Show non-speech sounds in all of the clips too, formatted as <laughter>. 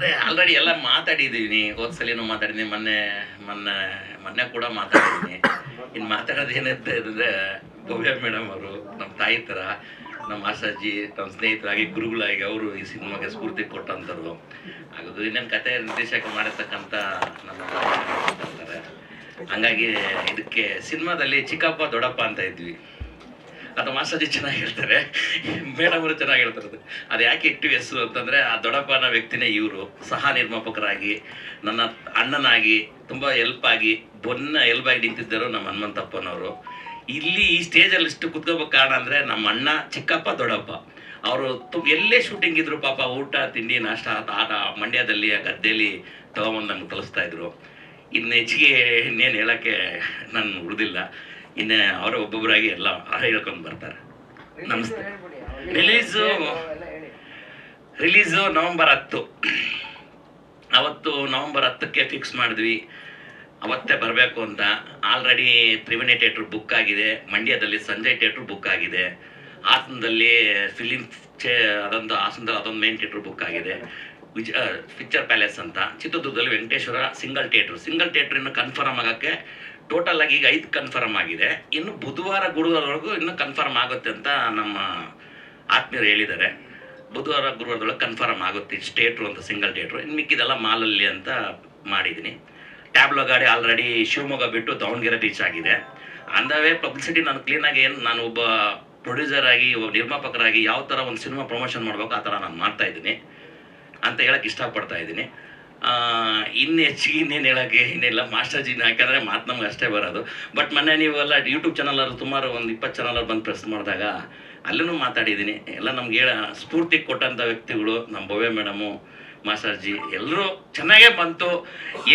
ಅಂದ್ರೆ ಆಲ್ರೆಡಿ ಎಲ್ಲ ಮಾತಾಡಿದೀನಿ. ಹೋದ್ಸಲಿನೂ ಮಾತಾಡಿದ್ನಿ, ಮೊನ್ನೆ ಮೊನ್ನೆ ಮೊನ್ನೆ ಕೂಡ ಮಾತಾಡಿದ್ದೀನಿ ಇನ್ನು ಮಾತಾಡೋದು ಏನಂತ ಅಂದ್ರೆ ಭವ್ಯ ಮೇಡಮ್ ಅವರು ನಮ್ಮ ತಾಯಿ ಥರ ನಮ್ಮ ಆಶಾಜಿ ನಮ್ಮ ಸ್ನೇಹಿತರಾಗಿ ಗುರುಗಳಾಗಿ ಅವರು ಈ ಸಿನಿಮಾಗೆ ಸ್ಫೂರ್ತಿ ಕೊಟ್ಟಂಥವ್ರು ಹಾಗಾದ್ರೆ ಇನ್ನೇನು ಕತೆ ನಿರ್ದೇಶಕ ಮಾಡಿರ್ತಕ್ಕಂಥ ನಮ್ಮ ಹಂಗಾಗಿ ಇದಕ್ಕೆ ಸಿನಿಮಾದಲ್ಲಿ ಚಿಕ್ಕಪ್ಪ, ದೊಡ್ಡಪ್ಪ ಅಂತ ಇದ್ವಿ. ಅದು ಮಾಸ್ಟರ್ಜಿ ಚೆನ್ನಾಗಿರ್ತಾರೆ ಮೇಡಮ್ ಅವರು ಅದು. ಯಾಕೆ ಇಟ್ಟಿವಿ ಹೆಸರು ಅಂತಂದ್ರೆ ಆ ದೊಡ್ಡಪ್ಪನ ವ್ಯಕ್ತಿನೇ ಇವರು. ಸಹ ನಿರ್ಮಾಪಕರಾಗಿ, ನನ್ನ ಅಣ್ಣನಾಗಿ, ತುಂಬ ಹೆಲ್ಪ್ ಆಗಿ, ಬೊನ್ನ ಆಗಿ ನಿಂತಿದ್ದರು ನಮ್ಮ ಹನುಮಂತಪ್ಪನವರು. ಇಲ್ಲಿ ಈ ಸ್ಟೇಜಲ್ಲಿ ಇಷ್ಟು ಕುತ್ಕೋಬೇಕು ಕಾರಣ ಅಂದರೆ ನಮ್ಮ ಅಣ್ಣ ಚಿಕ್ಕಪ್ಪ, ದೊಡ್ಡಪ್ಪ. ಅವರು ತುಂಬ ಎಲ್ಲೇ ಶೂಟಿಂಗ್ ಇದ್ರು ಪಾಪ ಊಟ, ತಿಂಡಿ, ನಾಷ್ಟ, ಆಟ, ಮಂಡ್ಯದಲ್ಲಿ, ಆ ಗದ್ದೆಯಲ್ಲಿ ತಗೊಂಬಂದು ನಮ್ಗೆ ಕಲಿಸ್ತಾ ಇದ್ರು. ಇನ್ನು ಹೆಚ್ಚಿಗೆ ಇನ್ನೇನು ಹೇಳೋಕ್ಕೆ ನಾನು ಉಳಿದಿಲ್ಲ ಇನ್ನು ಅವರು ಒಬ್ಬೊಬ್ಬರಾಗಿ ಎಲ್ಲ ಹಾರ ಹೇಳ್ಕೊಂಡು ಬರ್ತಾರೆ. ನಮಸ್ತೆ ರಿಲೀಸು ರಿಲೀಸು ನವೆಂಬರ್ ಹತ್ತು. ಅವತ್ತು ನವೆಂಬರ್ ಹತ್ತಕ್ಕೆ ಫಿಕ್ಸ್ ಮಾಡಿದ್ವಿ. ಅವತ್ತೇ ಬರಬೇಕು ಅಂತ. ಆಲ್ರೆಡಿ ತ್ರಿವೇಣಿ ಥಿಯೇಟ್ರ್ ಬುಕ್ ಆಗಿದೆ. ಮಂಡ್ಯದಲ್ಲಿ ಸಂಜಯ್ ಥಿಯೇಟ್ರ್ ಬುಕ್ ಆಗಿದೆ. ಹಾಸನದಲ್ಲಿ ಫಿಲಿಮ್ ಚೇ ಅದೊಂದು ಹಾಸನದಲ್ಲಿ ಅದೊಂದು ಮೇನ್ ಥಿಯೇಟ್ರ್ ಬುಕ್ ಆಗಿದೆ. ವಿಜ ಪಿಕ್ಚರ್ ಪ್ಯಾಲೇಸ್ ಅಂತ. ಚಿತ್ರದುರ್ಗದಲ್ಲಿ Venkateshwara single theatre single theatre confirm ಆಗೋಕ್ಕೆ ಟೋಟಲ್ ಆಗಿ ಈಗ ಐದು ಕನ್ಫರ್ಮ್ ಆಗಿದೆ. ಇನ್ನು ಬುಧವಾರ ಗುರುವಾರವರೆಗೂ ಇನ್ನು ಕನ್ಫರ್ಮ್ ಆಗುತ್ತೆ ಅಂತ ನಮ್ಮ ಆತ್ಮೀಯರು ಹೇಳಿದ್ದಾರೆ. ಬುಧವಾರ ಗುರುವಾರದೊಳಗೆ ಕನ್ಫರ್ಮ್ ಆಗುತ್ತೆ. ಸ್ಟೇಟ್ರು ಅಂತ ಸಿಂಗಲ್ ಟೇಟ್ರು ಇನ್ನು ಮಿಕ್ಕಿದೆಲ್ಲ ಮಾಲಲ್ಲಿ ಅಂತ ಮಾಡಿದ್ದೀನಿ. ಟ್ಯಾಬ್ಲೋ ಗಾಡಿ ಆಲ್ರೆಡಿ ಶಿವಮೊಗ್ಗ ಬಿಟ್ಟು ದಾವಣಗೆರೆ ರೀಚ್ ಆಗಿದೆ. ಅಂದವೇ ಪಬ್ಲಿಸಿಟಿ ನಾನು ಕ್ಲೀನಾಗಿ ಏನು ನಾನು ಒಬ್ಬ ಪ್ರೊಡ್ಯೂಸರ್ ಆಗಿ, ಒಬ್ಬ ನಿರ್ಮಾಪಕರಾಗಿ ಯಾವ ಥರ ಒಂದು ಸಿನಿಮಾ ಪ್ರಮೋಷನ್ ಮಾಡಬೇಕು ಆ ಥರ ನಾನು ಮಾಡ್ತಾ ಇದ್ದೀನಿ. ಅಂತ ಹೇಳಕ್ಕೆ ಇಷ್ಟಪಡ್ತಾ ಇದ್ದೀನಿ. ಇನ್ನು ಹೆಚ್ಚಿಗೆ ಇನ್ನೇನು ಹೇಳೋಕ್ಕೆ ಏನಿಲ್ಲ. ಮಾಸ್ಟರ್ ಜಿನ ಮಾತು ನಮ್ಗೆ ಅಷ್ಟೇ ಬರೋದು. ಬಟ್ ಮೊನ್ನೆ ನೀವೆಲ್ಲ ಯೂಟ್ಯೂಬ್ ಚಾನಲರು ಸುಮಾರು ಒಂದು ಇಪ್ಪತ್ತು ಚಾನಲ್ ಬಂದು ಪ್ರೆಸ್ ಮಾಡಿದಾಗ ಅಲ್ಲೂ ಮಾತಾಡಿದ್ದೀನಿ. ಎಲ್ಲ ನಮ್ಗೆ ಹೇಳ, ಸ್ಫೂರ್ತಿ ಕೊಟ್ಟಂಥ ವ್ಯಕ್ತಿಗಳು ನಮ್ಮ ಭವ್ಯ ಮೇಡಮು ಮಾಸ್ಟರ್ಜಿ ಎಲ್ಲರೂ ಚೆನ್ನಾಗೇ ಬಂತು.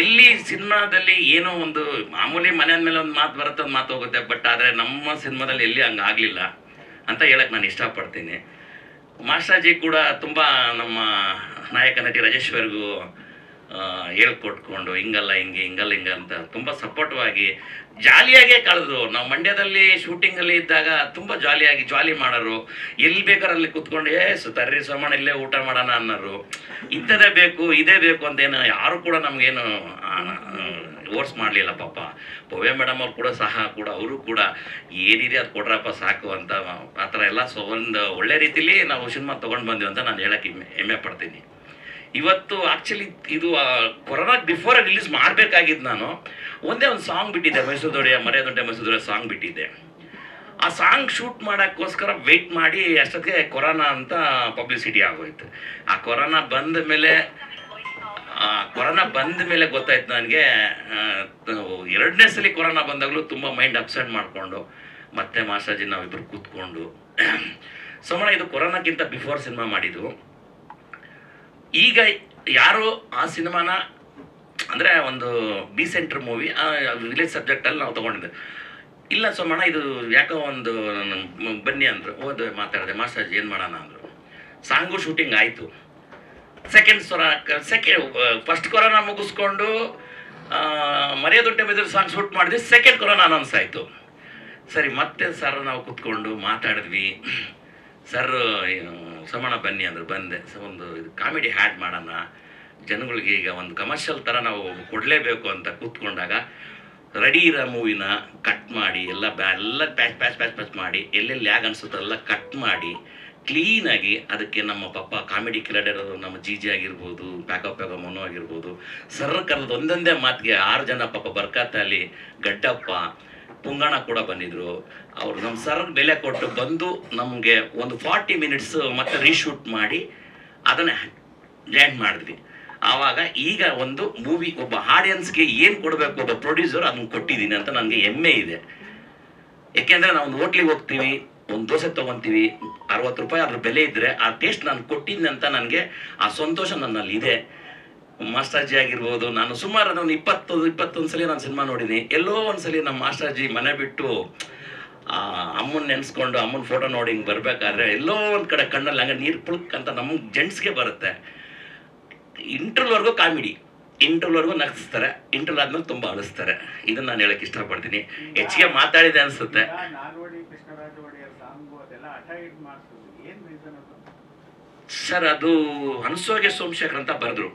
ಎಲ್ಲಿ ಸಿನಿಮಾದಲ್ಲಿ ಏನೋ ಒಂದು ಮಾಮೂಲಿ ಮನೆ ಮೇಲೆ ಒಂದು ಮಾತು ಬರುತ್ತೆ, ಒಂದು ಮಾತು ಹೋಗುತ್ತೆ. ಬಟ್ ಆದರೆ ನಮ್ಮ ಸಿನಿಮಾದಲ್ಲಿ ಎಲ್ಲಿ ಹಂಗೆ ಆಗಲಿಲ್ಲ ಅಂತ ಹೇಳಕ್ಕೆ ನಾನು ಇಷ್ಟಪಡ್ತೀನಿ. ಮಾಸ್ಟರ್ಜಿ ಕೂಡ ತುಂಬ ನಮ್ಮ ನಾಯಕ ನಟಿ ರಾಜೇಶ್ವರ್ಗೂ ಹೇಳ್ಕೊಟ್ಕೊಂಡು ಹಿಂಗಲ್ಲ, ಹಿಂಗೆ ಹಿಂಗಲ್ಲ, ಹಿಂಗೆ ಅಂತ ತುಂಬ ಸಪೋರ್ಟಿವಾಗಿ ಜಾಲಿಯಾಗೇ ಕಳೆದ್ರು. ನಾವು ಮಂಡ್ಯದಲ್ಲಿ ಶೂಟಿಂಗಲ್ಲಿ ಇದ್ದಾಗ ತುಂಬ ಜಾಲಿಯಾಗಿ ಜಾಲಿ ಮಾಡೋರು. ಎಲ್ಲಿ ಬೇಕಾದ್ರೆ ಅಲ್ಲಿ ಕುತ್ಕೊಂಡು, ಏ ತರ್ರಿ ಸಮಾನ ಇಲ್ಲೇ ಊಟ ಮಾಡೋಣ ಅನ್ನೋರು. ಇಂಥದೇ ಬೇಕು, ಇದೇ ಬೇಕು ಅಂತೇನು ಯಾರು ಕೂಡ ನಮಗೇನು ಓರ್ಸ್ ಮಾಡಲಿಲ್ಲ ಪಾಪ. ಭವ್ಯ ಮೇಡಮ್ ಅವ್ರು ಕೂಡ ಸಹ, ಕೂಡ ಅವರು ಕೂಡ ಏನಿದೆ ಅದು ಕೊಡ್ರಪ್ಪ ಸಾಕು ಅಂತ ಆ ಥರ ಎಲ್ಲ ಸೊ ಒಂದು ಒಳ್ಳೆ ರೀತಿಲಿ ನಾವು ಸಿನಿಮಾ ತೊಗೊಂಡು ಬಂದ್ವಿ ಅಂತ ನಾನು ಹೇಳಕ್ಕೆ ಹೆಮ್ಮೆ ಹೆಮ್ಮೆ ಪಡ್ತೀನಿ. ಇವತ್ತು ಆಕ್ಚುಲಿ ಇದು ಕೊರೋನಾ ಬಿಫೋರ್ ರಿಲೀಸ್ ಮಾಡಬೇಕಾಗಿದ್ದು ನಾನು. ಒಂದೇ ಒಂದು ಸಾಂಗ್ ಬಿಟ್ಟಿದ್ದೆ ಮೈಸೂರು ಮರ್ಯಾದೊಂಡೆ ಮೈಸೂರು ಸಾಂಗ್ ಬಿಟ್ಟಿದ್ದೆ ಆ ಸಾಂಗ್ ಶೂಟ್ ಮಾಡೋಕ್ಕೋಸ್ಕರ ವೆಯ್ಟ್ ಮಾಡಿ ಅಷ್ಟೊತ್ತಿಗೆ ಕೊರೋನಾ ಅಂತ ಪಬ್ಲಿಸಿಟಿ ಆಗೋಯ್ತು. ಆ ಕೊರೋನಾ ಬಂದ ಮೇಲೆ ಕೊರೋನಾ ಬಂದ ಮೇಲೆ ಗೊತ್ತಾಯ್ತು ನನಗೆ ಎರಡನೇ ಸಲ ಕೊರೋನಾ ಬಂದಾಗಲೂ ತುಂಬ ಮೈಂಡ್ ಅಪ್ಸೆಟ್ ಮಾಡಿಕೊಂಡು, ಮತ್ತೆ ಮಾಸ್ಟರ್ಜಿ ನಾವಿಬ್ಬರು ಕೂತ್ಕೊಂಡು. <clears throat> ಸೋಮಣ್ಣ, ಇದು ಕೊರೋನಾಕ್ಕಿಂತ ಬಿಫೋರ್ ಸಿನಿಮಾ ಮಾಡಿದ್ದು. ಈಗ ಯಾರು ಆ ಸಿನಿಮಾನ, ಅಂದರೆ ಒಂದು ಬಿ ಸೆಂಟ್ರ್ ಮೂವಿ ವಿಲೇಜ್ ಸಬ್ಜೆಕ್ಟಲ್ಲಿ ನಾವು ತೊಗೊಂಡಿದ್ದೆ. ಇಲ್ಲ ಸೋಮಣ್ಣ, ಇದು ಯಾಕೋ ಒಂದು ಬನ್ನಿ ಅಂದರು ಹೋದೆ ಮಾತಾಡಿದೆ ಮಾಸ್ಟರ್ಜಿ ಏನು ಮಾಡೋಣ? ಅಂದರು. ಸಾಂಗು ಶೂಟಿಂಗ್ ಆಯಿತು. ಸೆಕೆಂಡ್ ಸ್ವರ ಸೆಕೆಂಡ್ ಫಸ್ಟ್ ಕೊರೋನಾ ಮುಗಿಸ್ಕೊಂಡು ಮರ್ಯಾದೊಟ್ಟೆ ಮೆದುರು ಸಾಂಗ್ ಶೂಟ್ ಮಾಡಿದ್ವಿ ಸೆಕೆಂಡ್ ಕೊರೋನಾ ಅನೌನ್ಸ್ ಆಯಿತು. ಸರಿ, ಮತ್ತೆ ಸರ್ ನಾವು ಕೂತ್ಕೊಂಡು ಮಾತಾಡಿದ್ವಿ. ಸರ್ ಸಮಣ ಬನ್ನಿ ಅಂದ್ರೆ ಬಂದೆ. ಒಂದು ಕಾಮಿಡಿ ಹ್ಯಾಡ್ ಮಾಡೋಣ. ಜನಗಳಿಗೆ ಈಗ ಒಂದು ಕಮರ್ಷಿಯಲ್ ಥರ ನಾವು ಕೊಡಲೇಬೇಕು ಅಂತ ಕೂತ್ಕೊಂಡಾಗ ರೆಡಿ ಇರೋ ಮೂವಿನ ಕಟ್ ಮಾಡಿ, ಎಲ್ಲ ಬ್ಯಾ, ಎಲ್ಲ ಪ್ಯಾಚ್ ಪ್ಯಾಚ್ ಪ್ಯಾಚ್ ಪ್ಯಾಚ್ ಮಾಡಿ, ಎಲ್ಲೆಲ್ಲಿ ಲ್ಯಾಗ್ ಅನಿಸುತ್ತಲ್ಲ ಕಟ್ ಮಾಡಿ ಕ್ಲೀನಾಗಿ ಅದಕ್ಕೆ ನಮ್ಮ ಪಪ್ಪ ಕಾಮಿಡಿ ಕಿಲಾಡಿಯರು ನಮ್ಮ ಜೀಜಿ ಆಗಿರ್ಬೋದು ಪ್ಯಾಕಪ್ ಪ್ಯಾಕೋ ಮನು ಆಗಿರ್ಬೋದು ಸರ್ ಕರೆದು ಒಂದೊಂದೇ ಮಾತಿಗೆ ಆರು ಜನ ಪಾಪ ಬರ್ಕಾತ ಅಲ್ಲಿ ಗಡ್ಡಪ್ಪ ಪುಂಗಣ ಕೂಡ ಬಂದಿದ್ರು. ಅವ್ರು ನಮ್ಮ ಸರ್ ಬೆಲೆ ಕೊಟ್ಟು ಬಂದು ನಮಗೆ ಒಂದು ಫಾರ್ಟಿ ಮಿನಿಟ್ಸ್ ಮತ್ತೆ ರೀಶೂಟ್ ಮಾಡಿ ಅದನ್ನ ಲ್ಯಾಂಡ್ ಮಾಡಿದ್ವಿ. ಆವಾಗ ಈಗ ಒಂದು ಮೂವಿ ಒಬ್ಬ ಆಡಿಯನ್ಸ್ಗೆ ಏನು ಕೊಡಬೇಕು ಒಬ್ಬ ಪ್ರೊಡ್ಯೂಸರ್ ಅದನ್ನು ಕೊಟ್ಟಿದ್ದೀನಿ ಅಂತ ನನಗೆ ಹೆಮ್ಮೆ ಇದೆ. ಯಾಕೆಂದ್ರೆ ನಾವು ಒಂದು ಹೋಟ್ಲಿಗೆ ಹೋಗ್ತೀವಿ, ಒಂದು ದೋಸೆ ತೊಗೊತೀವಿ, ಅರವತ್ತು ರೂಪಾಯಿ ಅದ್ರ ಬೆಲೆ ಇದ್ರೆ ಆ ಟೇಸ್ಟ್ ನಾನು ಕೊಟ್ಟಿದ್ದೀನಿ ಅಂತ ನನಗೆ ಆ ಸಂತೋಷ ನನ್ನಲ್ಲಿ ಇದೆ. ಮಾಸ್ಟರ್ಜಿ ಆಗಿರ್ಬೋದು. ನಾನು ಸುಮಾರು ನಾನು ಇಪ್ಪತ್ತು ಇಪ್ಪತ್ತೊಂದು ಸಲ ನಾನು ಸಿನಿಮಾ ನೋಡಿದ್ದೀನಿ ಎಲ್ಲೋ ಒಂದ್ಸಲಿ ನಮ್ಮ ಮಾಸ್ಟರ್ಜಿ ಮನೆ ಬಿಟ್ಟು ಆ ಅಮ್ಮನ ನೆನೆಸ್ಕೊಂಡು ಅಮ್ಮನ ಫೋಟೋ ನೋಡಿ ಹಿಂಗೆ ಬರಬೇಕಾದ್ರೆ ಎಲ್ಲೋ ಒಂದು ಕಡೆ ಕಣ್ಣಲ್ಲಿ ಹಂಗೆ ನೀರು ಪುಳಕ್ ಅಂತ ನಮ್ಮ ಜೆಂಟ್ಸ್ಗೆ ಬರುತ್ತೆ. ಇಂಟ್ರಲ್ವರೆಗೂ ಕಾಮಿಡಿ. ಇಂಟ್ರಲ್ವರೆಗೂ ನಗಿಸ್ತಾರೆ. ಇಂಟ್ರಲ್ ಆದ್ಮೇಲೆ ತುಂಬ ಅಳಿಸ್ತಾರೆ. ಇದನ್ನ ನಾನು ಹೇಳಕ್ ಇಷ್ಟಪಡ್ತೀನಿ. ಹೆಚ್ಚಿಗೆ ಮಾತಾಡಿದೆ ಅನ್ಸುತ್ತೆ. ಸರ್ ಅದು ಅನ್ಸೋಗೆ ಸೋಮಶೇಖರ್ ಅಂತ ಬರೆದ್ರು.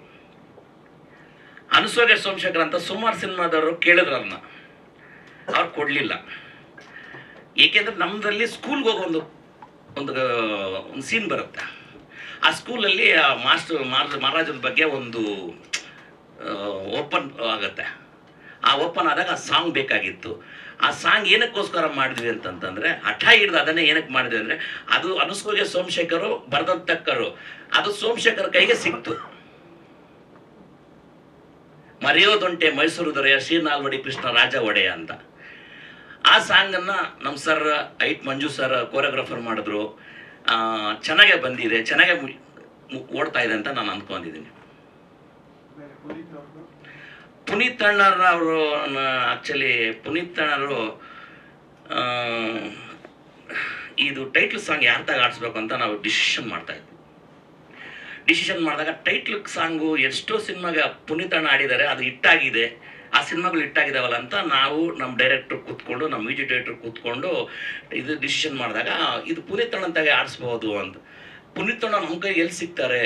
ಅನಸೂಯ ಸೋಮಶೇಖರ್ ಅಂತ ಸುಮಾರು ಸಿನಿಮಾದವರು ಕೇಳಿದ್ರು ಅದನ್ನ ಅವ್ರು ಕೊಡಲಿಲ್ಲ. ಏಕೆಂದ್ರೆ ನಮ್ಮದಲ್ಲಿ ಸ್ಕೂಲ್ಗೆ ಹೋಗೋ ಒಂದು ಒಂದು ಒಂದು ಸೀನ್ ಬರುತ್ತೆ. ಆ ಸ್ಕೂಲಲ್ಲಿ ಆ ಮಾಸ್ಟರ್ ಮಹಾರಾಜರ ಬಗ್ಗೆ ಒಂದು ಓಪನ್ ಆಗುತ್ತೆ. ಆ ಓಪನ್ ಆದಾಗ ಆ ಸಾಂಗ್ ಬೇಕಾಗಿತ್ತು. ಆ ಸಾಂಗ್ ಏನಕ್ಕೋಸ್ಕರ ಮಾಡಿದ್ವಿ ಅಂತಂತಂದರೆ, ಹಠ ಹಿಡ್ದು ಅದನ್ನೇ ಏನಕ್ಕೆ ಮಾಡಿದ್ವಿ ಅಂದ್ರೆ, ಅದು ಅನುಸ್ಕೋಗೆ ಸೋಮಶೇಖರು ಬರೆದಂತಕ್ಕರು. ಅದು ಸೋಮಶೇಖರ್ ಕೈಗೆ ಸಿಕ್ತು. ಮರೆಯೋದುಂಟೆ ಮೈಸೂರು ದೊರೆಯ ಶ್ರೀನಾಲ್ವಡಿ ಕೃಷ್ಣ ರಾಜ ಒಡೆಯ ಅಂತ. ಆ ಸಾಂಗನ್ನು ನಮ್ಮ ಸರ್ ಐಟ್ ಮಂಜು ಸರ್ ಕೋರಿಯೋಗ್ರಾಫರ್ ಮಾಡಿದ್ರು. ಚೆನ್ನಾಗೆ ಬಂದಿದೆ, ಚೆನ್ನಾಗೆ ಓಡ್ತಾ ಇದೆ ಅಂತ ನಾನು ಅಂದ್ಕೊಂಡಿದ್ದೀನಿ ಪುನೀತ್ ಅವರು ಆಕ್ಚುಲಿ ಪುನೀತ್ ಅಣ್ಣರು ಇದು ಟೈಟ್ಲ್ ಸಾಂಗ್ ಯಾರ್ದಾಗ ಆಡಿಸ್ಬೇಕು ಅಂತ ನಾವು ಡಿಸಿಷನ್ ಮಾಡ್ತಾ ಡಿಸಿಷನ್ ಮಾಡಿದಾಗ ಟೈಟ್ಲ್ ಸಾಂಗು ಎಷ್ಟೋ ಸಿನಿಮಾಗೆ ಪುನೀತಣ್ಣ ಆಡಿದ್ದಾರೆ ಅದು ಹಿಟ್ಟಾಗಿದೆ. ಆ ಸಿನಿಮಾಗಳು ಹಿಟ್ಟಾಗಿದಾವಲ್ಲ ಅಂತ ನಾವು ನಮ್ಮ ಡೈರೆಕ್ಟರ್ ಕೂತ್ಕೊಂಡು, ನಮ್ಮ ಮ್ಯೂಸಿಕ್ ಡೈರೆಕ್ಟರ್ ಕೂತ್ಕೊಂಡು ಇದು ಡಿಸಿಷನ್ ಮಾಡಿದಾಗ ಇದು ಪುನೀತಣ್ಣ ಅಂತಾಗೆ ಆಡಿಸ್ಬೋದು ಅಂತ ಪುನೀತಣ್ಣ ನಮ್ಮ ಕೈ ಎಲ್ಲಿ ಸಿಗ್ತಾರೆ?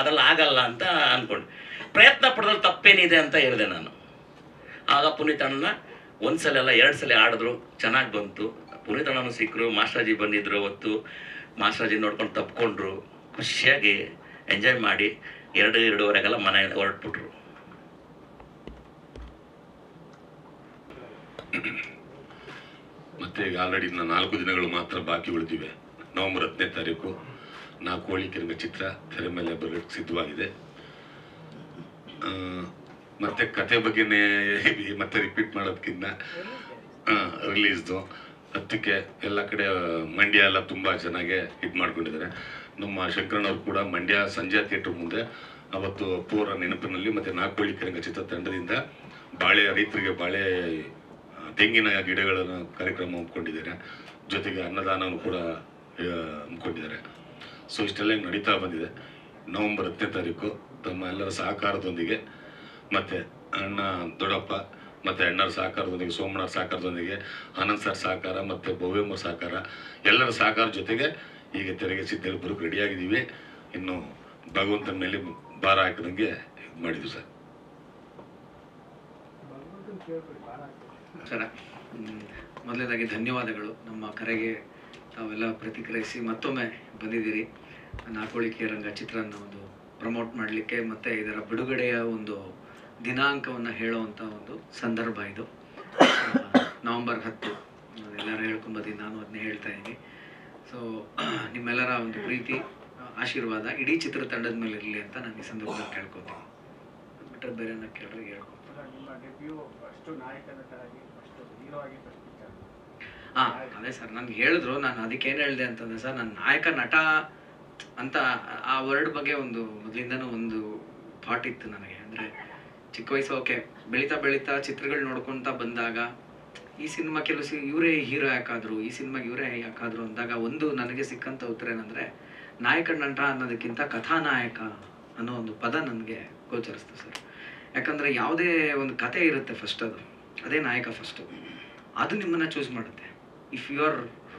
ಅದೆಲ್ಲ ಆಗಲ್ಲ ಅಂತ ಅಂದ್ಕೊಂಡು. ಪ್ರಯತ್ನ ಪಡೆದ್ರೆ ತಪ್ಪೇನಿದೆ ಅಂತ ಹೇಳಿದೆ ನಾನು. ಆಗ ಪುನೀತಣ್ಣನ ಒಂದು ಸಲ ಅಲ್ಲ ಎರಡು ಸಲ ಆಡಿದ್ರು ಚೆನ್ನಾಗಿ ಬಂತು. ಪುನೀತಣ್ಣನೂ ಸಿಕ್ಕರು ಮಾಸ್ಟರ್ಜಿ ಬಂದಿದ್ರು ಅವತ್ತು. ಮಾಸ್ಟರ್ಜಿ ನೋಡ್ಕೊಂಡು ತಪ್ಕೊಂಡ್ರು. ಖುಷಿಯಾಗಿ ಎಂಜಾಯ್ ಮಾಡಿ ಎರಡು ಎರಡೂವರೆಗೆಲ್ಲ ಮನೆಯಿಂದ ಹೊರಟ್ಬಿಟ್ರು. ಮತ್ತೆ ಈಗ ಆಲ್ರೆಡಿ ಇನ್ನು ನಾಲ್ಕು ದಿನಗಳು ಮಾತ್ರ ಬಾಕಿ ಉಳಿದಿವೆ. ನವೆಂಬರ್ ಹತ್ತನೇ ತಾರೀಕು ನಾ ಕೋಳಿ ಕಿರಂಗ ಚಿತ್ರ, ತೆರೆ ಮೇಲೆ ಬರಲಿಕ್ಕೆ ಸಿದ್ಧವಾಗಿದೆ. ಮತ್ತೆ ಕತೆ ಬಗ್ಗೆನೇ <laughs> ಮತ್ತೆ ರಿಪೀಟ್ ಮಾಡೋದಕ್ಕಿಂತ ರಿಲೀಸ್ದು ಅದಕ್ಕೆ ಎಲ್ಲ ಕಡೆ ಮಂಡ್ಯ ಎಲ್ಲ ತುಂಬ ಚೆನ್ನಾಗೆ ಇದು ಮಾಡ್ಕೊಂಡಿದ್ದಾರೆ. ನಮ್ಮ ಶಂಕರಣ್ಣವ್ರು ಕೂಡ ಮಂಡ್ಯ ಸಂಜೆ ಥಿಯೇಟರ್ ಮುಂದೆ ಅವತ್ತು ಪೂರ ನೆನಪಿನಲ್ಲಿ ಮತ್ತೆ ನಾಗಪಳ್ಳಿ ಕರಂಗ ಚಿತ್ರ ತಂಡದಿಂದ ಬಾಳೆ, ರೈತರಿಗೆ ಬಾಳೆ ತೆಂಗಿನ ಗಿಡಗಳನ್ನು ಕಾರ್ಯಕ್ರಮ ಹಮ್ಮಿಕೊಂಡಿದ್ದಾರೆ. ಜೊತೆಗೆ ಅನ್ನದಾನವನ್ನು ಕೂಡ ಹಮ್ಮಿಕೊಂಡಿದ್ದಾರೆ. ಸೊ ಇಷ್ಟೆಲ್ಲ ನಡೀತಾ ಬಂದಿದೆ. ನವೆಂಬರ್ ಹತ್ತನೇ ತಾರೀಕು ತಮ್ಮ ಎಲ್ಲರ ಸಹಕಾರದೊಂದಿಗೆ ಮತ್ತು ಅಣ್ಣ ದೊಡ್ಡಪ್ಪ ಮತ್ತು ಅಣ್ಣರ ಸಹಕಾರದೊಂದಿಗೆ ಸೋಮಣ್ಣರ ಸಹಕಾರದೊಂದಿಗೆ, ಆನಂದ್ ಸರ್ ಸಹಕಾರ ಮತ್ತು ಭವ್ಯಮ್ಮ ಸಹಕಾರ, ಎಲ್ಲರ ಸಹಕಾರ ಜೊತೆಗೆ ಈಗ ತೆರೆಗೆ ಸಿದ್ಧಲ್ಲಿ ಬರೋಕೆ ರೆಡಿಯಾಗಿದ್ದೀವಿ ಇನ್ನು ಭಗವಂತನ ಮೇಲೆ ಭಾರ ಹಾಕಿದಂಗೆ ಮಾಡಿದ್ವಿ ಸರ್. ಮೊದಲನೇದಾಗಿ ಧನ್ಯವಾದಗಳು. ನಮ್ಮ ಕರೆಗೆ ತಾವೆಲ್ಲ ಪ್ರತಿಕ್ರಿಯಿಸಿ ಮತ್ತೊಮ್ಮೆ ಬಂದಿದ್ದೀರಿ. ನಾಕೋಳಿಕೆ ರಂಗ ಚಿತ್ರನ ಒಂದು ಪ್ರಮೋಟ್ ಮಾಡಲಿಕ್ಕೆ ಮತ್ತು ಇದರ ಬಿಡುಗಡೆಯ ಒಂದು ದಿನಾಂಕವನ್ನು ಹೇಳುವಂಥ ಒಂದು ಸಂದರ್ಭ ಇದು. ನವಂಬರ್ ನವೆಂಬರ್ ಹತ್ತು ಎಲ್ಲರೂ ಹೇಳ್ಕೊಂಬದಿ ನಾನು ಅದನ್ನೇ ಹೇಳ್ತಾ ಇದ್ದೀನಿ. ಸೊ <clears throat> ನಿಮ್ಮೆಲ್ಲರ ಒಂದು ಪ್ರೀತಿ ಆಶೀರ್ವಾದ ಇಡೀ ಚಿತ್ರತಂಡದ ಮೇಲೆ ಇರಲಿ ಅಂತ ನಾನು ಈ ಸಂದರ್ಭದಲ್ಲಿ ಕೇಳ್ಕೊತೀನಿ. ಬಿಟ್ಟರೆ ಬೇರೆ ಕೇಳಿದ್ರೆ ಕೇಳ್ರೆ ಹಾಂ ಅದೇ ಸರ್ ನನ್ಗೆ ಹೇಳಿದ್ರು ನಾನು ಅದಕ್ಕೆ ಏನು ಹೇಳಿದೆ ಅಂತಂದ್ರೆ ಸರ್ ನನ್ನ ನಾಯಕ ನಟ ಅಂತ ಆ ವರ್ಡ್ ಬಗ್ಗೆ ಒಂದು ಮೊದಲಿಂದನೂ ಒಂದು ಥಾಟ್ ಇತ್ತು ನನಗೆ. ಅಂದರೆ ಚಿಕ್ಕ ವಯಸ್ಸು ಓಕೆ ಬೆಳೀತಾ ಬೆಳೀತಾ ಚಿತ್ರಗಳು ನೋಡ್ಕೊತಾ ಬಂದಾಗ ಈ ಸಿನಿಮಾ ಕೆಲವು ಇವರೇ ಹೀರೋ ಯಾಕಾದ್ರು, ಈ ಸಿನಿಮಾಗೆ ಇವರೇ ಯಾಕಾದ್ರು ಅಂದಾಗ ಒಂದು ನನಗೆ ಸಿಕ್ಕಂಥ ಉತ್ತರ ಏನಂದರೆ ನಾಯಕ ನಂಟ ಅನ್ನೋದಕ್ಕಿಂತ ಕಥಾನಾಯಕ ಅನ್ನೋ ಒಂದು ಪದ ನನಗೆ ಗೋಚರಿಸ್ತು ಸರ್. ಯಾಕಂದರೆ ಯಾವುದೇ ಒಂದು ಕತೆ ಇರುತ್ತೆ ಫಸ್ಟ್ ಅದು. ಅದೇ ನಾಯಕ ಫಸ್ಟು ಅದು ನಿಮ್ಮನ್ನು ಚೂಸ್ ಮಾಡುತ್ತೆ. If you are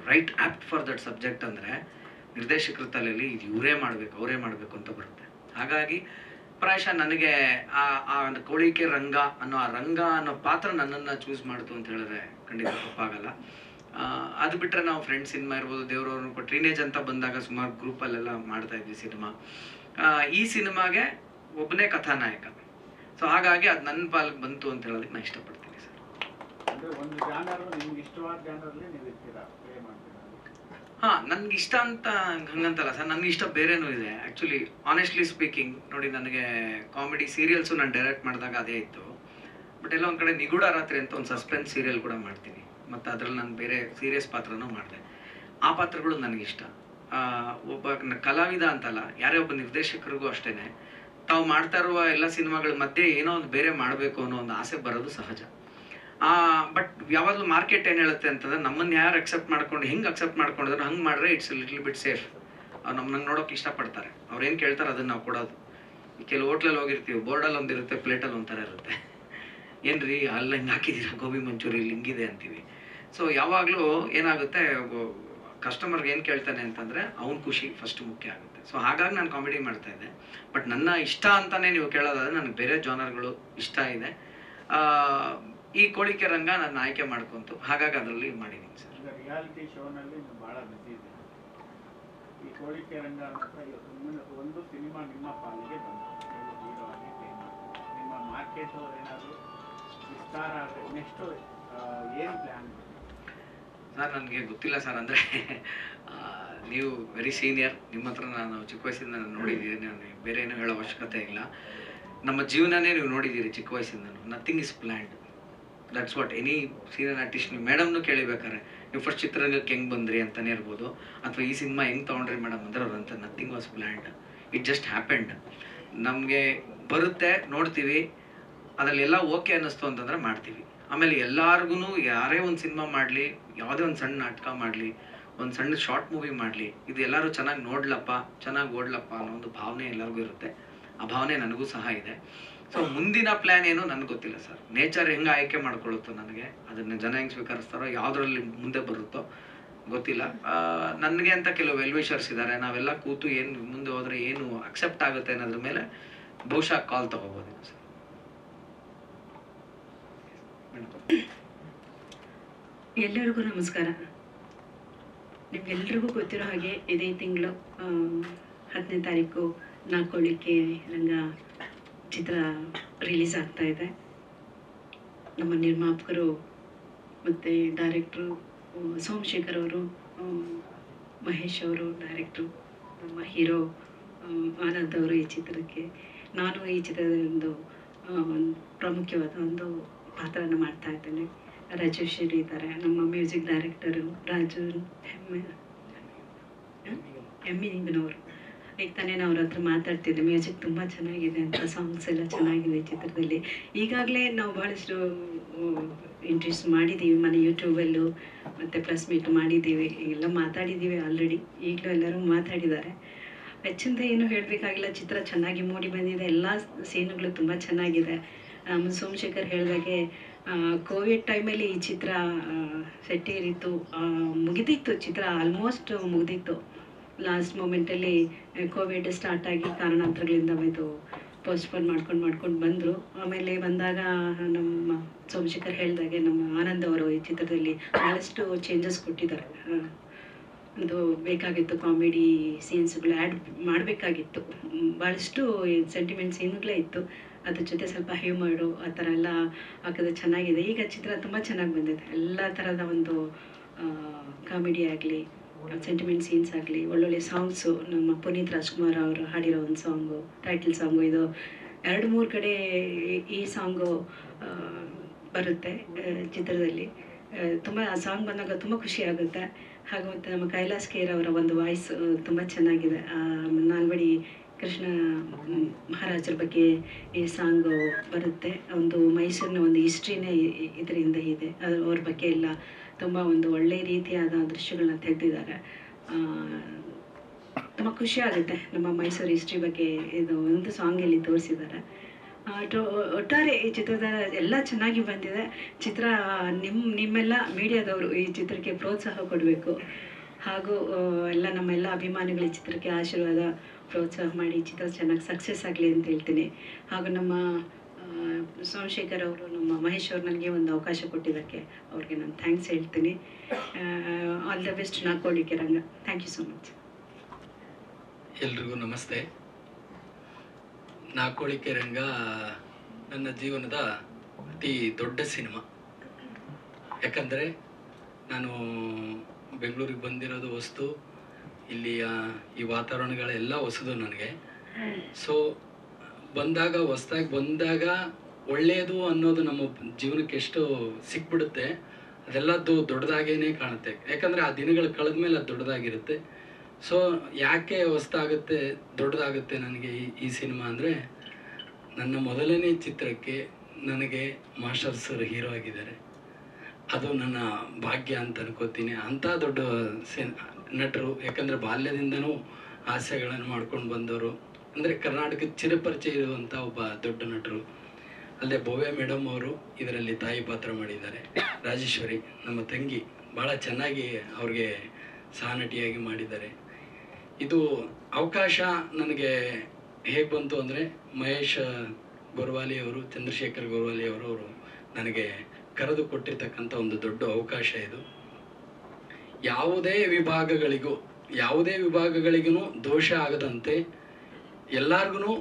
right apt for that subject ಅಂದರೆ ನಿರ್ದೇಶಕರ ತಲೆಯಲ್ಲಿ ಇದು ಇವರೇ ಮಾಡಬೇಕು, ಅವರೇ ಮಾಡಬೇಕು ಅಂತ ಬರುತ್ತೆ. ಹಾಗಾಗಿ ಪ್ರಾಯಶಃ ನನಗೆ ಆ ಆ ಒಂದು ಕೋಳಿಕೆ ರಂಗ ಅನ್ನೋ ಆ ರಂಗ ಅನ್ನೋ ಪಾತ್ರ ನನ್ನನ್ನು ಚೂಸ್ ಮಾಡ್ತು ಅಂತ ಹೇಳಿದ್ರೆ ಖಂಡಿತ ತಪ್ಪಾಗಲ್ಲ. ಅದು ಬಿಟ್ಟರೆ ನಾವು ಫ್ರೆಂಡ್ಸ್ ಸಿನಿಮಾ ಇರ್ಬೋದು, ದೇವ್ರವ್ರನ್ನ ಟ್ರೀನೇಜ್ ಅಂತ ಬಂದಾಗ ಸುಮಾರು ಗ್ರೂಪಲ್ಲೆಲ್ಲ ಮಾಡ್ತಾ ಇದ್ವಿ ಸಿನಿಮಾ. ಈ ಸಿನಿಮಾಗೆ ಒಬ್ಬನೇ ಕಥಾನಾಯಕ. ಸೊ ಹಾಗಾಗಿ ಅದು ನನ್ನ ಪಾಲಿಗೆ ಬಂತು ಅಂತ ಹೇಳೋದಕ್ಕೆ ನಾನು ಇಷ್ಟಪಡ್ತೀನಿ ಸರ್. ಹಾ ನನ್ಗೆ ಇಷ್ಟ ಅಂತ ಹಂಗಂತಲ್ಲ ಸರ್ ನನ್ಗೆ ಇಷ್ಟ ಬೇರೆನೂ ಇದೆ. ಆ್ಯಕ್ಚುಲಿ ಆನೆಸ್ಟ್ಲಿ ಸ್ಪೀಕಿಂಗ್ ನೋಡಿ, ನನಗೆ ಕಾಮಿಡಿ ಸೀರಿಯಲ್ಸು ನಾನು ಡೈರೆಕ್ಟ್ ಮಾಡಿದಾಗ ಅದೇ ಇತ್ತು. ಬಟ್ ಎಲ್ಲ ಒಂದು ಕಡೆ ನಿಗೂಢ ರಾತ್ರಿ ಅಂತ ಒಂದು ಸಸ್ಪೆನ್ಸ್ ಸೀರಿಯಲ್ ಕೂಡ ಮಾಡ್ತೀನಿ. ಮತ್ತು ಅದರಲ್ಲಿ ನಾನು ಬೇರೆ ಸೀರಿಯಸ್ ಪಾತ್ರನೂ ಮಾಡಿದೆ. ಆ ಪಾತ್ರಗಳು ನನಗಿಷ್ಟ. ಒಬ್ಬ ಕಲಾವಿದ ಅಂತಲ್ಲ, ಯಾರೇ ಒಬ್ಬ ನಿರ್ದೇಶಕರಿಗೂ ಅಷ್ಟೇ ತಾವು ಮಾಡ್ತಾ ಇರುವ ಎಲ್ಲ ಸಿನಿಮಾಗಳ ಮಧ್ಯೆ ಏನೋ ಒಂದು ಬೇರೆ ಮಾಡಬೇಕು ಅನ್ನೋ ಒಂದು ಆಸೆ ಬರೋದು ಸಹಜ. ಬಟ್ ಯಾವಾಗಲೂ ಮಾರ್ಕೆಟ್ ಏನು ಹೇಳುತ್ತೆ ಅಂತಂದ್ರೆ ನಮ್ಮನ್ನ ಯಾರು ಅಕ್ಸೆಪ್ಟ್ ಮಾಡ್ಕೊಂಡು ಹೆಂಗೆ ಅಕ್ಸೆಪ್ಟ್ ಮಾಡ್ಕೊಂಡಿದ್ರು ಹಂಗೆ ಮಾಡಿದ್ರೆ ಇಟ್ಸ್ ಲಿಟ್ಲ್ ಬಿಟ್ ಸೇಫ್ ಅವ್ರು ನಮ್ಮನ್ನ ನೋಡೋಕೆ ಇಷ್ಟಪಡ್ತಾರೆ. ಅವ್ರು ಏನು ಕೇಳ್ತಾರೆ ಅದನ್ನ ನಾವು ಕೊಡೋದು. ಕೆಲವು ಹೋಟ್ಲಲ್ಲಿ ಹೋಗಿರ್ತೀವಿ ಬೋರ್ಡಲ್ಲಿ ಒಂದಿರುತ್ತೆ ಪ್ಲೇಟಲ್ಲಿ ಒಂಥರ ಇರುತ್ತೆ. ಏನ್ರಿ ಅಲ್ಲ ಹಿಂಗೆ ಹಾಕಿದ್ದೀರಾ ಗೋಬಿ ಮಂಚೂರಿ ಇಲ್ಲಿ ಹಿಂಗಿದೆ ಅಂತೀವಿ. ಸೊ ಯಾವಾಗಲೂ ಏನಾಗುತ್ತೆ ಕಸ್ಟಮರ್ಗೆ ಏನು ಕೇಳ್ತಾನೆ ಅಂತಂದರೆ ಅವ್ನ ಖುಷಿ ಫಸ್ಟ್ ಮುಖ್ಯ ಆಗುತ್ತೆ. ಸೊ ಹಾಗಾಗಿ ನಾನು ಕಾಮಿಡಿ ಮಾಡ್ತಾ ಇದ್ದೆ. ಬಟ್ ನನ್ನ ಇಷ್ಟ ಅಂತಾನೆ ನೀವು ಕೇಳೋದಾದರೆ ನನಗೆ ಬೇರೆ ಜಾನರ್ಗಳು ಇಷ್ಟ ಇದೆ. ಆ, ಈ ಕೋಳಿಕೆ ರಂಗ ನಾನು ಆಯ್ಕೆ ಮಾಡ್ಕೊಂತು. ಹಾಗಾಗಿ ಅದರಲ್ಲಿ ಮಾಡಿದ್ದೀನಿ ಸರ್. ರಿಯಾಲಿಟಿ ಶೋನಲ್ಲಿ ಭಾಳ ಬಿಸಿ ಇದೆ. ಈ ಕೋಳಿಕೆ ರಂಗ ಒಂದು ಸಿನಿಮಾ ನಿಮ್ಮ ಪಾಲಿಗೆ ಬಂತು. ನಿಮ್ಮ ಮಾರ್ಕೆಟ್ ಏನಾದರೂ ವಿಸ್ತಾರ ಆದರೆ ನೆಕ್ಸ್ಟು ಏನು ಪ್ಲ್ಯಾನ್ ಸರ್ ನನಗೆ ಗೊತ್ತಿಲ್ಲ ಸರ್ ಅಂದರೆ ನೀವು ವೆರಿ ಸೀನಿಯರ್ ನಿಮ್ಮ ಹತ್ರ ನಾನು ಚಿಕ್ಕ ವಯಸ್ಸಿಂದ ನಾನು ನೋಡಿದ್ದೀನಿ ನಾನು ಬೇರೆ ಏನೂ ಹೇಳೋ ಅವಶ್ಯಕತೆ ಇಲ್ಲ. ನಮ್ಮ ಜೀವನನೇ ನೀವು ನೋಡಿದ್ದೀರಿ ಚಿಕ್ಕ ವಯಸ್ಸಿಂದ nothing is planned that's what any senior artist ನೀವು ಮೇಡಮ್ನು ಕೇಳಿಬೇಕಾರೆ ನೀವು ಫಸ್ಟ್ ಚಿತ್ರರಂಗಕ್ಕೆ ಹೆಂಗೆ ಬಂದ್ರಿ ಅಂತಲೇ ಇರ್ಬೋದು, ಅಥವಾ ಈ ಸಿನಿಮಾ ಹೆಂಗೆ ತೊಗೊಂಡ್ರಿ ಮೇಡಮ್ ಅಂದ್ರೆ ಅವ್ರಂತ nothing was planned it just happened ನಮಗೆ ಬರುತ್ತೆ, ನೋಡ್ತೀವಿ, ಅದರಲ್ಲೆಲ್ಲ ಓಕೆ ಅನ್ನಿಸ್ತು ಅಂತಂದ್ರೆ ಮಾಡ್ತೀವಿ. ಆಮೇಲೆ ಎಲ್ಲಾರ್ಗು ಯಾರೇ ಒಂದು ಸಿನಿಮಾ ಮಾಡಲಿ, ಯಾವುದೇ ಒಂದು ಸಣ್ಣ ನಾಟಕ ಮಾಡಲಿ, ಒಂದು ಸಣ್ಣ ಶಾರ್ಟ್ ಮೂವಿ ಮಾಡಲಿ, ಇದು ಎಲ್ಲರೂ ಚೆನ್ನಾಗಿ ನೋಡ್ಲಪ್ಪ, ಚೆನ್ನಾಗಿ ಓಡ್ಲಪ್ಪ ಅನ್ನೋ ಒಂದು ಭಾವನೆ ಎಲ್ಲರಿಗೂ ಇರುತ್ತೆ. ಆ ಭಾವನೆ ನನಗೂ ಸಹ ಇದೆ. ಸೊ ಮುಂದಿನ ಪ್ಲ್ಯಾನ್ ಏನು ನನಗೆ ಗೊತ್ತಿಲ್ಲ ಸರ್ ನೇಚರ್ ಹೆಂಗೆ ಆಯ್ಕೆ ಮಾಡ್ಕೊಳ್ಳುತ್ತೋ ನನಗೆ, ಅದನ್ನು ಜನ ಹೆಂಗೆ ಸ್ವೀಕರಿಸ್ತಾರೋ, ಯಾವುದರಲ್ಲಿ ಮುಂದೆ ಬರುತ್ತೋ ಗೊತ್ತಿಲ್ಲ. ನನಗೆ ಅಂತ ಕೆಲವು ವೆಲ್ವಿಷರ್ಸ್ ಇದ್ದಾರೆ ನಾವೆಲ್ಲ ಕೂತು ಏನು ಮುಂದೆ ಹೋದರೆ ಏನು ಅಕ್ಸೆಪ್ಟ್ ಆಗುತ್ತೆ ಅನ್ನೋದ್ರ ಮೇಲೆ ಬಹುಶಃ ಕಾಲ್ ತಗೋಬೋದು ಸರ್ <coughs> ಎಲ್ಲರಿಗೂ ನಮಸ್ಕಾರ. ನಿಮ್ಗೆಲ್ರಿಗೂ ಗೊತ್ತಿರೋ ಹಾಗೆ ಇದೇ ತಿಂಗಳು ಹತ್ತನೇ ತಾರೀಕು ನಾಲ್ಕೊಳ್ಳಿಕ್ಕೆ ರಂಗ ಚಿತ್ರ ರಿಲೀಸ್ ಆಗ್ತಾ ಇದೆ ನಮ್ಮ ನಿರ್ಮಾಪಕರು ಮತ್ತು ಡೈರೆಕ್ಟ್ರು ಸೋಮಶೇಖರ್ ಅವರು ಮಹೇಶ್ ಅವರು ಡೈರೆಕ್ಟ್ರು ನಮ್ಮ ಹೀರೋ ಆನಂದ್ ಅವರು ಈ ಚಿತ್ರಕ್ಕೆ ನಾನು ಈ ಚಿತ್ರದ ಒಂದು ಪ್ರಾಮುಖ್ಯವಾದ ಒಂದು ಪಾತ್ರನ ಮಾಡ್ತಾ ಇದ್ದೇನೆ ರಾಜೇಶ್ವರಿ ಇದ್ದಾರೆ ನಮ್ಮ ಮ್ಯೂಸಿಕ್ ಡೈರೆಕ್ಟರು ರಾಜು ಹೆಮ್ಮೆ ಎಮ್ಮಿನಿಂಗನವರು ಈಗ ತಾನೇ ನಾವು ಅವ್ರ ಹತ್ರ ಮಾತಾಡ್ತಿದ್ದೆ ಮ್ಯೂಸಿಕ್ ತುಂಬ ಚೆನ್ನಾಗಿದೆ ಅಂತ ಸಾಂಗ್ಸ್ ಎಲ್ಲ ಚೆನ್ನಾಗಿದೆ ಚಿತ್ರದಲ್ಲಿ. ಈಗಾಗಲೇ ನಾವು ಭಾಳಷ್ಟು ಇಂಟ್ರೆಸ್ಟ್ ಮಾಡಿದ್ದೀವಿ ಮನೆ ಯೂಟ್ಯೂಬಲ್ಲೂ ಮತ್ತು ಪ್ಲಸ್ ಮೀಟ್ ಮಾಡಿದ್ದೀವಿ ಎಲ್ಲ ಮಾತಾಡಿದ್ದೀವಿ ಆಲ್ರೆಡಿ ಈಗಲೂ ಎಲ್ಲರೂ ಮಾತಾಡಿದ್ದಾರೆ. ಹೆಚ್ಚಿಂದ ಏನು ಹೇಳಬೇಕಾಗಿಲ್ಲ. ಚಿತ್ರ ಚೆನ್ನಾಗಿ ಮೂಡಿ ಬಂದಿದೆ. ಎಲ್ಲ ಸೀನುಗಳು ತುಂಬ ಚೆನ್ನಾಗಿದೆ. ಸೋಮಶೇಖರ್ ಹೇಳಿದಾಗೆ ಕೋವಿಡ್ ಟೈಮಲ್ಲಿ ಈ ಚಿತ್ರ ಸೆಟ್ಟೇರಿತ್ತು. ಮುಗಿದಿತ್ತು ಚಿತ್ರ. ಆಲ್ಮೋಸ್ಟ್ ಮುಗಿದಿತ್ತು. ಲಾಸ್ಟ್ ಮೂಮೆಂಟಲ್ಲಿ ಕೋವಿಡ್ ಸ್ಟಾರ್ಟ್ ಆಗಿ ಕಾರಣಾಂತರಗಳಿಂದ ಇದು ಪೋಸ್ಟ್ಪೋನ್ ಮಾಡ್ಕೊಂಡು ಮಾಡ್ಕೊಂಡು ಬಂದರು. ಆಮೇಲೆ ಬಂದಾಗ, ನಮ್ಮ ಸೋಮಶೇಖರ್ ಹೇಳಿದಾಗೆ ನಮ್ಮ ಆನಂದ್ ಅವರು ಈ ಚಿತ್ರದಲ್ಲಿ ಭಾಳಷ್ಟು ಚೇಂಜಸ್ ಕೊಟ್ಟಿದ್ದಾರೆ. ಅದು ಬೇಕಾಗಿತ್ತು ಕಾಮಿಡಿ ಸೀನ್ಸ್ಗಳು ಆ್ಯಡ್ ಮಾಡಬೇಕಾಗಿತ್ತು. ಭಾಳಷ್ಟು ಸೆಂಟಿಮೆಂಟ್ ಸೀನ್ಗಳೇ ಇತ್ತು. ಅದ್ರ ಜೊತೆ ಸ್ವಲ್ಪ ಹ್ಯೂಮರು ಆ ಥರ ಎಲ್ಲ ಹಾಕಿದ್ರೆ ಚೆನ್ನಾಗಿದೆ. ಈಗ ಚಿತ್ರ ತುಂಬ ಚೆನ್ನಾಗಿ ಬಂದಿದೆ. ಎಲ್ಲ ಥರದ ಒಂದು ಕಾಮಿಡಿ ಆಗಲಿ ಸೆಂಟಿಮೆಂಟ್ ಸೀನ್ಸ್ ಆಗಲಿ, ಒಳ್ಳೊಳ್ಳೆ ಸಾಂಗ್ಸು ನಮ್ಮ ಪುನೀತ್ ರಾಜ್ಕುಮಾರ್ ಅವರು ಹಾಡಿರೋ ಒಂದು ಸಾಂಗು ಟೈಟಲ್ ಸಾಂಗು ಇದು ಎರಡು ಮೂರು ಕಡೆ ಈ- ಸಾಂಗು ಬರುತ್ತೆ ಚಿತ್ರದಲ್ಲಿ. ತುಂಬ ಆ ಸಾಂಗ್ ಬಂದಾಗ ತುಂಬ ಖುಷಿ ಆಗುತ್ತೆ. ಹಾಗೂ ಮತ್ತು ನಮ್ಮ ಕೈಲಾಸ್ ಕೇರ್ ಅವರ ಒಂದು ವಾಯ್ಸ್ ತುಂಬ ಚೆನ್ನಾಗಿದೆ. ನಾಲ್ವಡಿ ಕೃಷ್ಣ ಮಹಾರಾಜರ ಬಗ್ಗೆ ಈ ಸಾಂಗು ಬರುತ್ತೆ. ಒಂದು ಮೈಸೂರಿನ ಒಂದು ಹಿಸ್ಟ್ರಿನೇ ಇದರಿಂದ ಇದೆ. ಅವ್ರ ಬಗ್ಗೆ ಎಲ್ಲ ತುಂಬ ಒಂದು ಒಳ್ಳೆಯ ರೀತಿಯಾದ ದೃಶ್ಯಗಳನ್ನ ತೆಗೆದಿದ್ದಾರೆ. ತುಂಬ ಖುಷಿ ಆಗುತ್ತೆ ನಮ್ಮ ಮೈಸೂರು ಹಿಸ್ಟ್ರಿ ಬಗ್ಗೆ ಇದು ಒಂದು ಸಾಂಗಲ್ಲಿ ತೋರಿಸಿದ್ದಾರೆ. ಒಟ್ಟಾರೆ ಈ ಚಿತ್ರದ ಎಲ್ಲ ಚೆನ್ನಾಗಿ ಬಂದಿದೆ. ಚಿತ್ರ ನಿಮ್ಮ ನಿಮ್ಮೆಲ್ಲ ಮೀಡಿಯಾದವರು ಈ ಚಿತ್ರಕ್ಕೆ ಪ್ರೋತ್ಸಾಹ ಕೊಡಬೇಕು. ಹಾಗೂ ಎಲ್ಲ ನಮ್ಮೆಲ್ಲ ಅಭಿಮಾನಿಗಳ ಚಿತ್ರಕ್ಕೆ ಆಶೀರ್ವಾದ, ಪ್ರೋತ್ಸಾಹ ಮಾಡಿ ಚಿತ್ರ ಚೆನ್ನಾಗಿ ಸಕ್ಸಸ್ ಆಗಲಿ ಅಂತ ಹೇಳ್ತೀನಿ. ಹಾಗೂ ನಮ್ಮ ಸೋಮಶೇಖರ್ ಅವರು ನಮ್ಮ ಮಹೇಶ್ ಅವ್ರು ನನಗೆ ಒಂದು ಅವಕಾಶ ಕೊಟ್ಟಿದ್ದಕ್ಕೆ ಅವ್ರಿಗೆ ನಾನು ಥ್ಯಾಂಕ್ಸ್ ಹೇಳ್ತೀನಿ. All the best Naakolike Ranga thank you so much ಎಲ್ರಿಗೂ ನಮಸ್ತೆ. ನಾಕೋಳಿಕೆ ರಂಗ ನನ್ನ ಜೀವನದ ಅತಿ ದೊಡ್ಡ ಸಿನಿಮಾ. ಯಾಕಂದರೆ ನಾನು ಬೆಂಗಳೂರಿಗೆ ಬಂದಿರೋದು ವಸ್ತು ಇಲ್ಲಿಯ ಈ ವಾತಾವರಣಗಳೆಲ್ಲ ಹೊಸದು ನನಗೆ. ಸೊ ಬಂದಾಗ, ಹೊಸ್ದಾಗಿ ಬಂದಾಗ ಒಳ್ಳೆಯದು ಅನ್ನೋದು ನಮ್ಮ ಜೀವನಕ್ಕೆ ಎಷ್ಟು ಸಿಕ್ಬಿಡುತ್ತೆ. ಅದೆಲ್ಲದ್ದು ದೊಡ್ಡದಾಗೇನೆ ಕಾಣುತ್ತೆ. ಯಾಕಂದರೆ ಆ ದಿನಗಳು ಕಳೆದ ಮೇಲೆ ಅದು ದೊಡ್ಡದಾಗಿರುತ್ತೆ. ಸೊ ಯಾಕೆ ಹೊಸ್ದಾಗುತ್ತೆ, ದೊಡ್ಡದಾಗುತ್ತೆ ನನಗೆ ಈ ಈ ಸಿನಿಮಾ ಅಂದರೆ, ನನ್ನ ಮೊದಲನೇ ಚಿತ್ರಕ್ಕೆ ನನಗೆ ಮಾಸ್ಟರ್ ಸರ್ ಹೀರೋ ಆಗಿದ್ದಾರೆ. ಅದು ನನ್ನ ಭಾಗ್ಯ ಅಂತ ಅನ್ಕೋತೀನಿ. ಅಂಥ ದೊಡ್ಡ ಸಿನ್ ನಟರು, ಯಾಕಂದರೆ ಬಾಲ್ಯದಿಂದನೂ ಆಸೆಗಳನ್ನು ಮಾಡ್ಕೊಂಡು ಬಂದವರು. ಅಂದರೆ ಕರ್ನಾಟಕದ ಚಿರಪರಿಚಯ ಇರುವಂಥ ಒಬ್ಬ ದೊಡ್ಡ ನಟರು. ಅಲ್ಲದೆ ಭವ್ಯ ಮೇಡಮ್ ಅವರು ಇದರಲ್ಲಿ ತಾಯಿ ಪಾತ್ರ ಮಾಡಿದ್ದಾರೆ. ರಾಜೇಶ್ವರಿ, ನಮ್ಮ ತಂಗಿ ಭಾಳ ಚೆನ್ನಾಗಿ ಅವ್ರಿಗೆ ಸಹನಟಿಯಾಗಿ ಮಾಡಿದ್ದಾರೆ. ಇದು ಅವಕಾಶ ನನಗೆ ಹೇಗೆ ಬಂತು ಅಂದರೆ ಮಹೇಶ್ ಗೊರ್ವಾಲಿ ಅವರು, ಚಂದ್ರಶೇಖರ್ ಗೊರ್ವಾಲಿ ಅವರು ನನಗೆ ಕರೆದು ಕೊಟ್ಟಿರ್ತಕ್ಕಂಥ ಒಂದು ದೊಡ್ಡ ಅವಕಾಶ ಇದು. ಯಾವುದೇ ವಿಭಾಗಗಳಿಗೂ ಯಾವುದೇ ವಿಭಾಗಗಳಿಗೂ ದೋಷ ಆಗದಂತೆ ಎಲ್ಲರಿಗೂ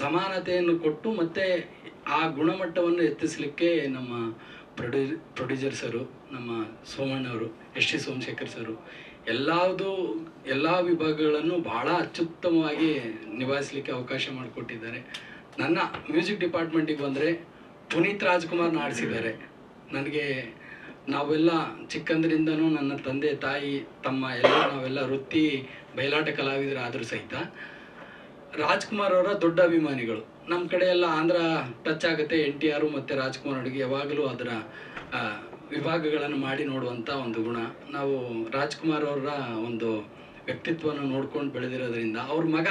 ಸಮಾನತೆಯನ್ನು ಕೊಟ್ಟು ಮತ್ತು ಆ ಗುಣಮಟ್ಟವನ್ನು ಎತ್ತಿಸಲಿಕ್ಕೆ ನಮ್ಮ ಪ್ರೊಡ್ಯೂ ಪ್ರೊಡ್ಯೂಸರ್ ಸರು, ನಮ್ಮ ಸೋಮಣ್ಣವರು ಎಸ್ ಟಿ ಸೋಮಶೇಖರ್ ಸರು ಎಲ್ಲದು ಎಲ್ಲ ವಿಭಾಗಗಳನ್ನು ಬಹಳ ಅತ್ಯುತ್ತಮವಾಗಿ ನಿಭಾಯಿಸಲಿಕ್ಕೆ ಅವಕಾಶ ಮಾಡಿಕೊಟ್ಟಿದ್ದಾರೆ. ನನ್ನ ಮ್ಯೂಸಿಕ್ ಡಿಪಾರ್ಟ್ಮೆಂಟಿಗೆ ಬಂದರೆ ಪುನೀತ್ ರಾಜ್ಕುಮಾರ್ನ ಆಡಿಸಿದ್ದಾರೆ ನನಗೆ ನಾವೆಲ್ಲ ಚಿಕ್ಕಂದ್ರಿಂದನೂ ನನ್ನ ತಂದೆ, ತಾಯಿ, ತಮ್ಮ ಎಲ್ಲ ನಾವೆಲ್ಲ ವೃತ್ತಿ, ಬಯಲಾಟ ಕಲಾವಿದರಾದರೂ ಸಹಿತ ರಾಜ್ಕುಮಾರ್ ಅವರ ದೊಡ್ಡ ಅಭಿಮಾನಿಗಳು. ನಮ್ಮ ಕಡೆ ಎಲ್ಲ ಆಂಧ್ರ ಟಚ್ ಆಗುತ್ತೆ, ಎನ್ ಟಿ ಆರು ಮತ್ತು ರಾಜ್ಕುಮಾರ್ ಅಡುಗೆ ಯಾವಾಗಲೂ ಅದರ ವಿಭಾಗಗಳನ್ನು ಮಾಡಿ ನೋಡುವಂಥ ಒಂದು ಗುಣ. ನಾವು ರಾಜ್ಕುಮಾರ್ ಅವರ ಒಂದು ವ್ಯಕ್ತಿತ್ವವನ್ನು ನೋಡ್ಕೊಂಡು ಬೆಳೆದಿರೋದ್ರಿಂದ ಅವ್ರ ಮಗ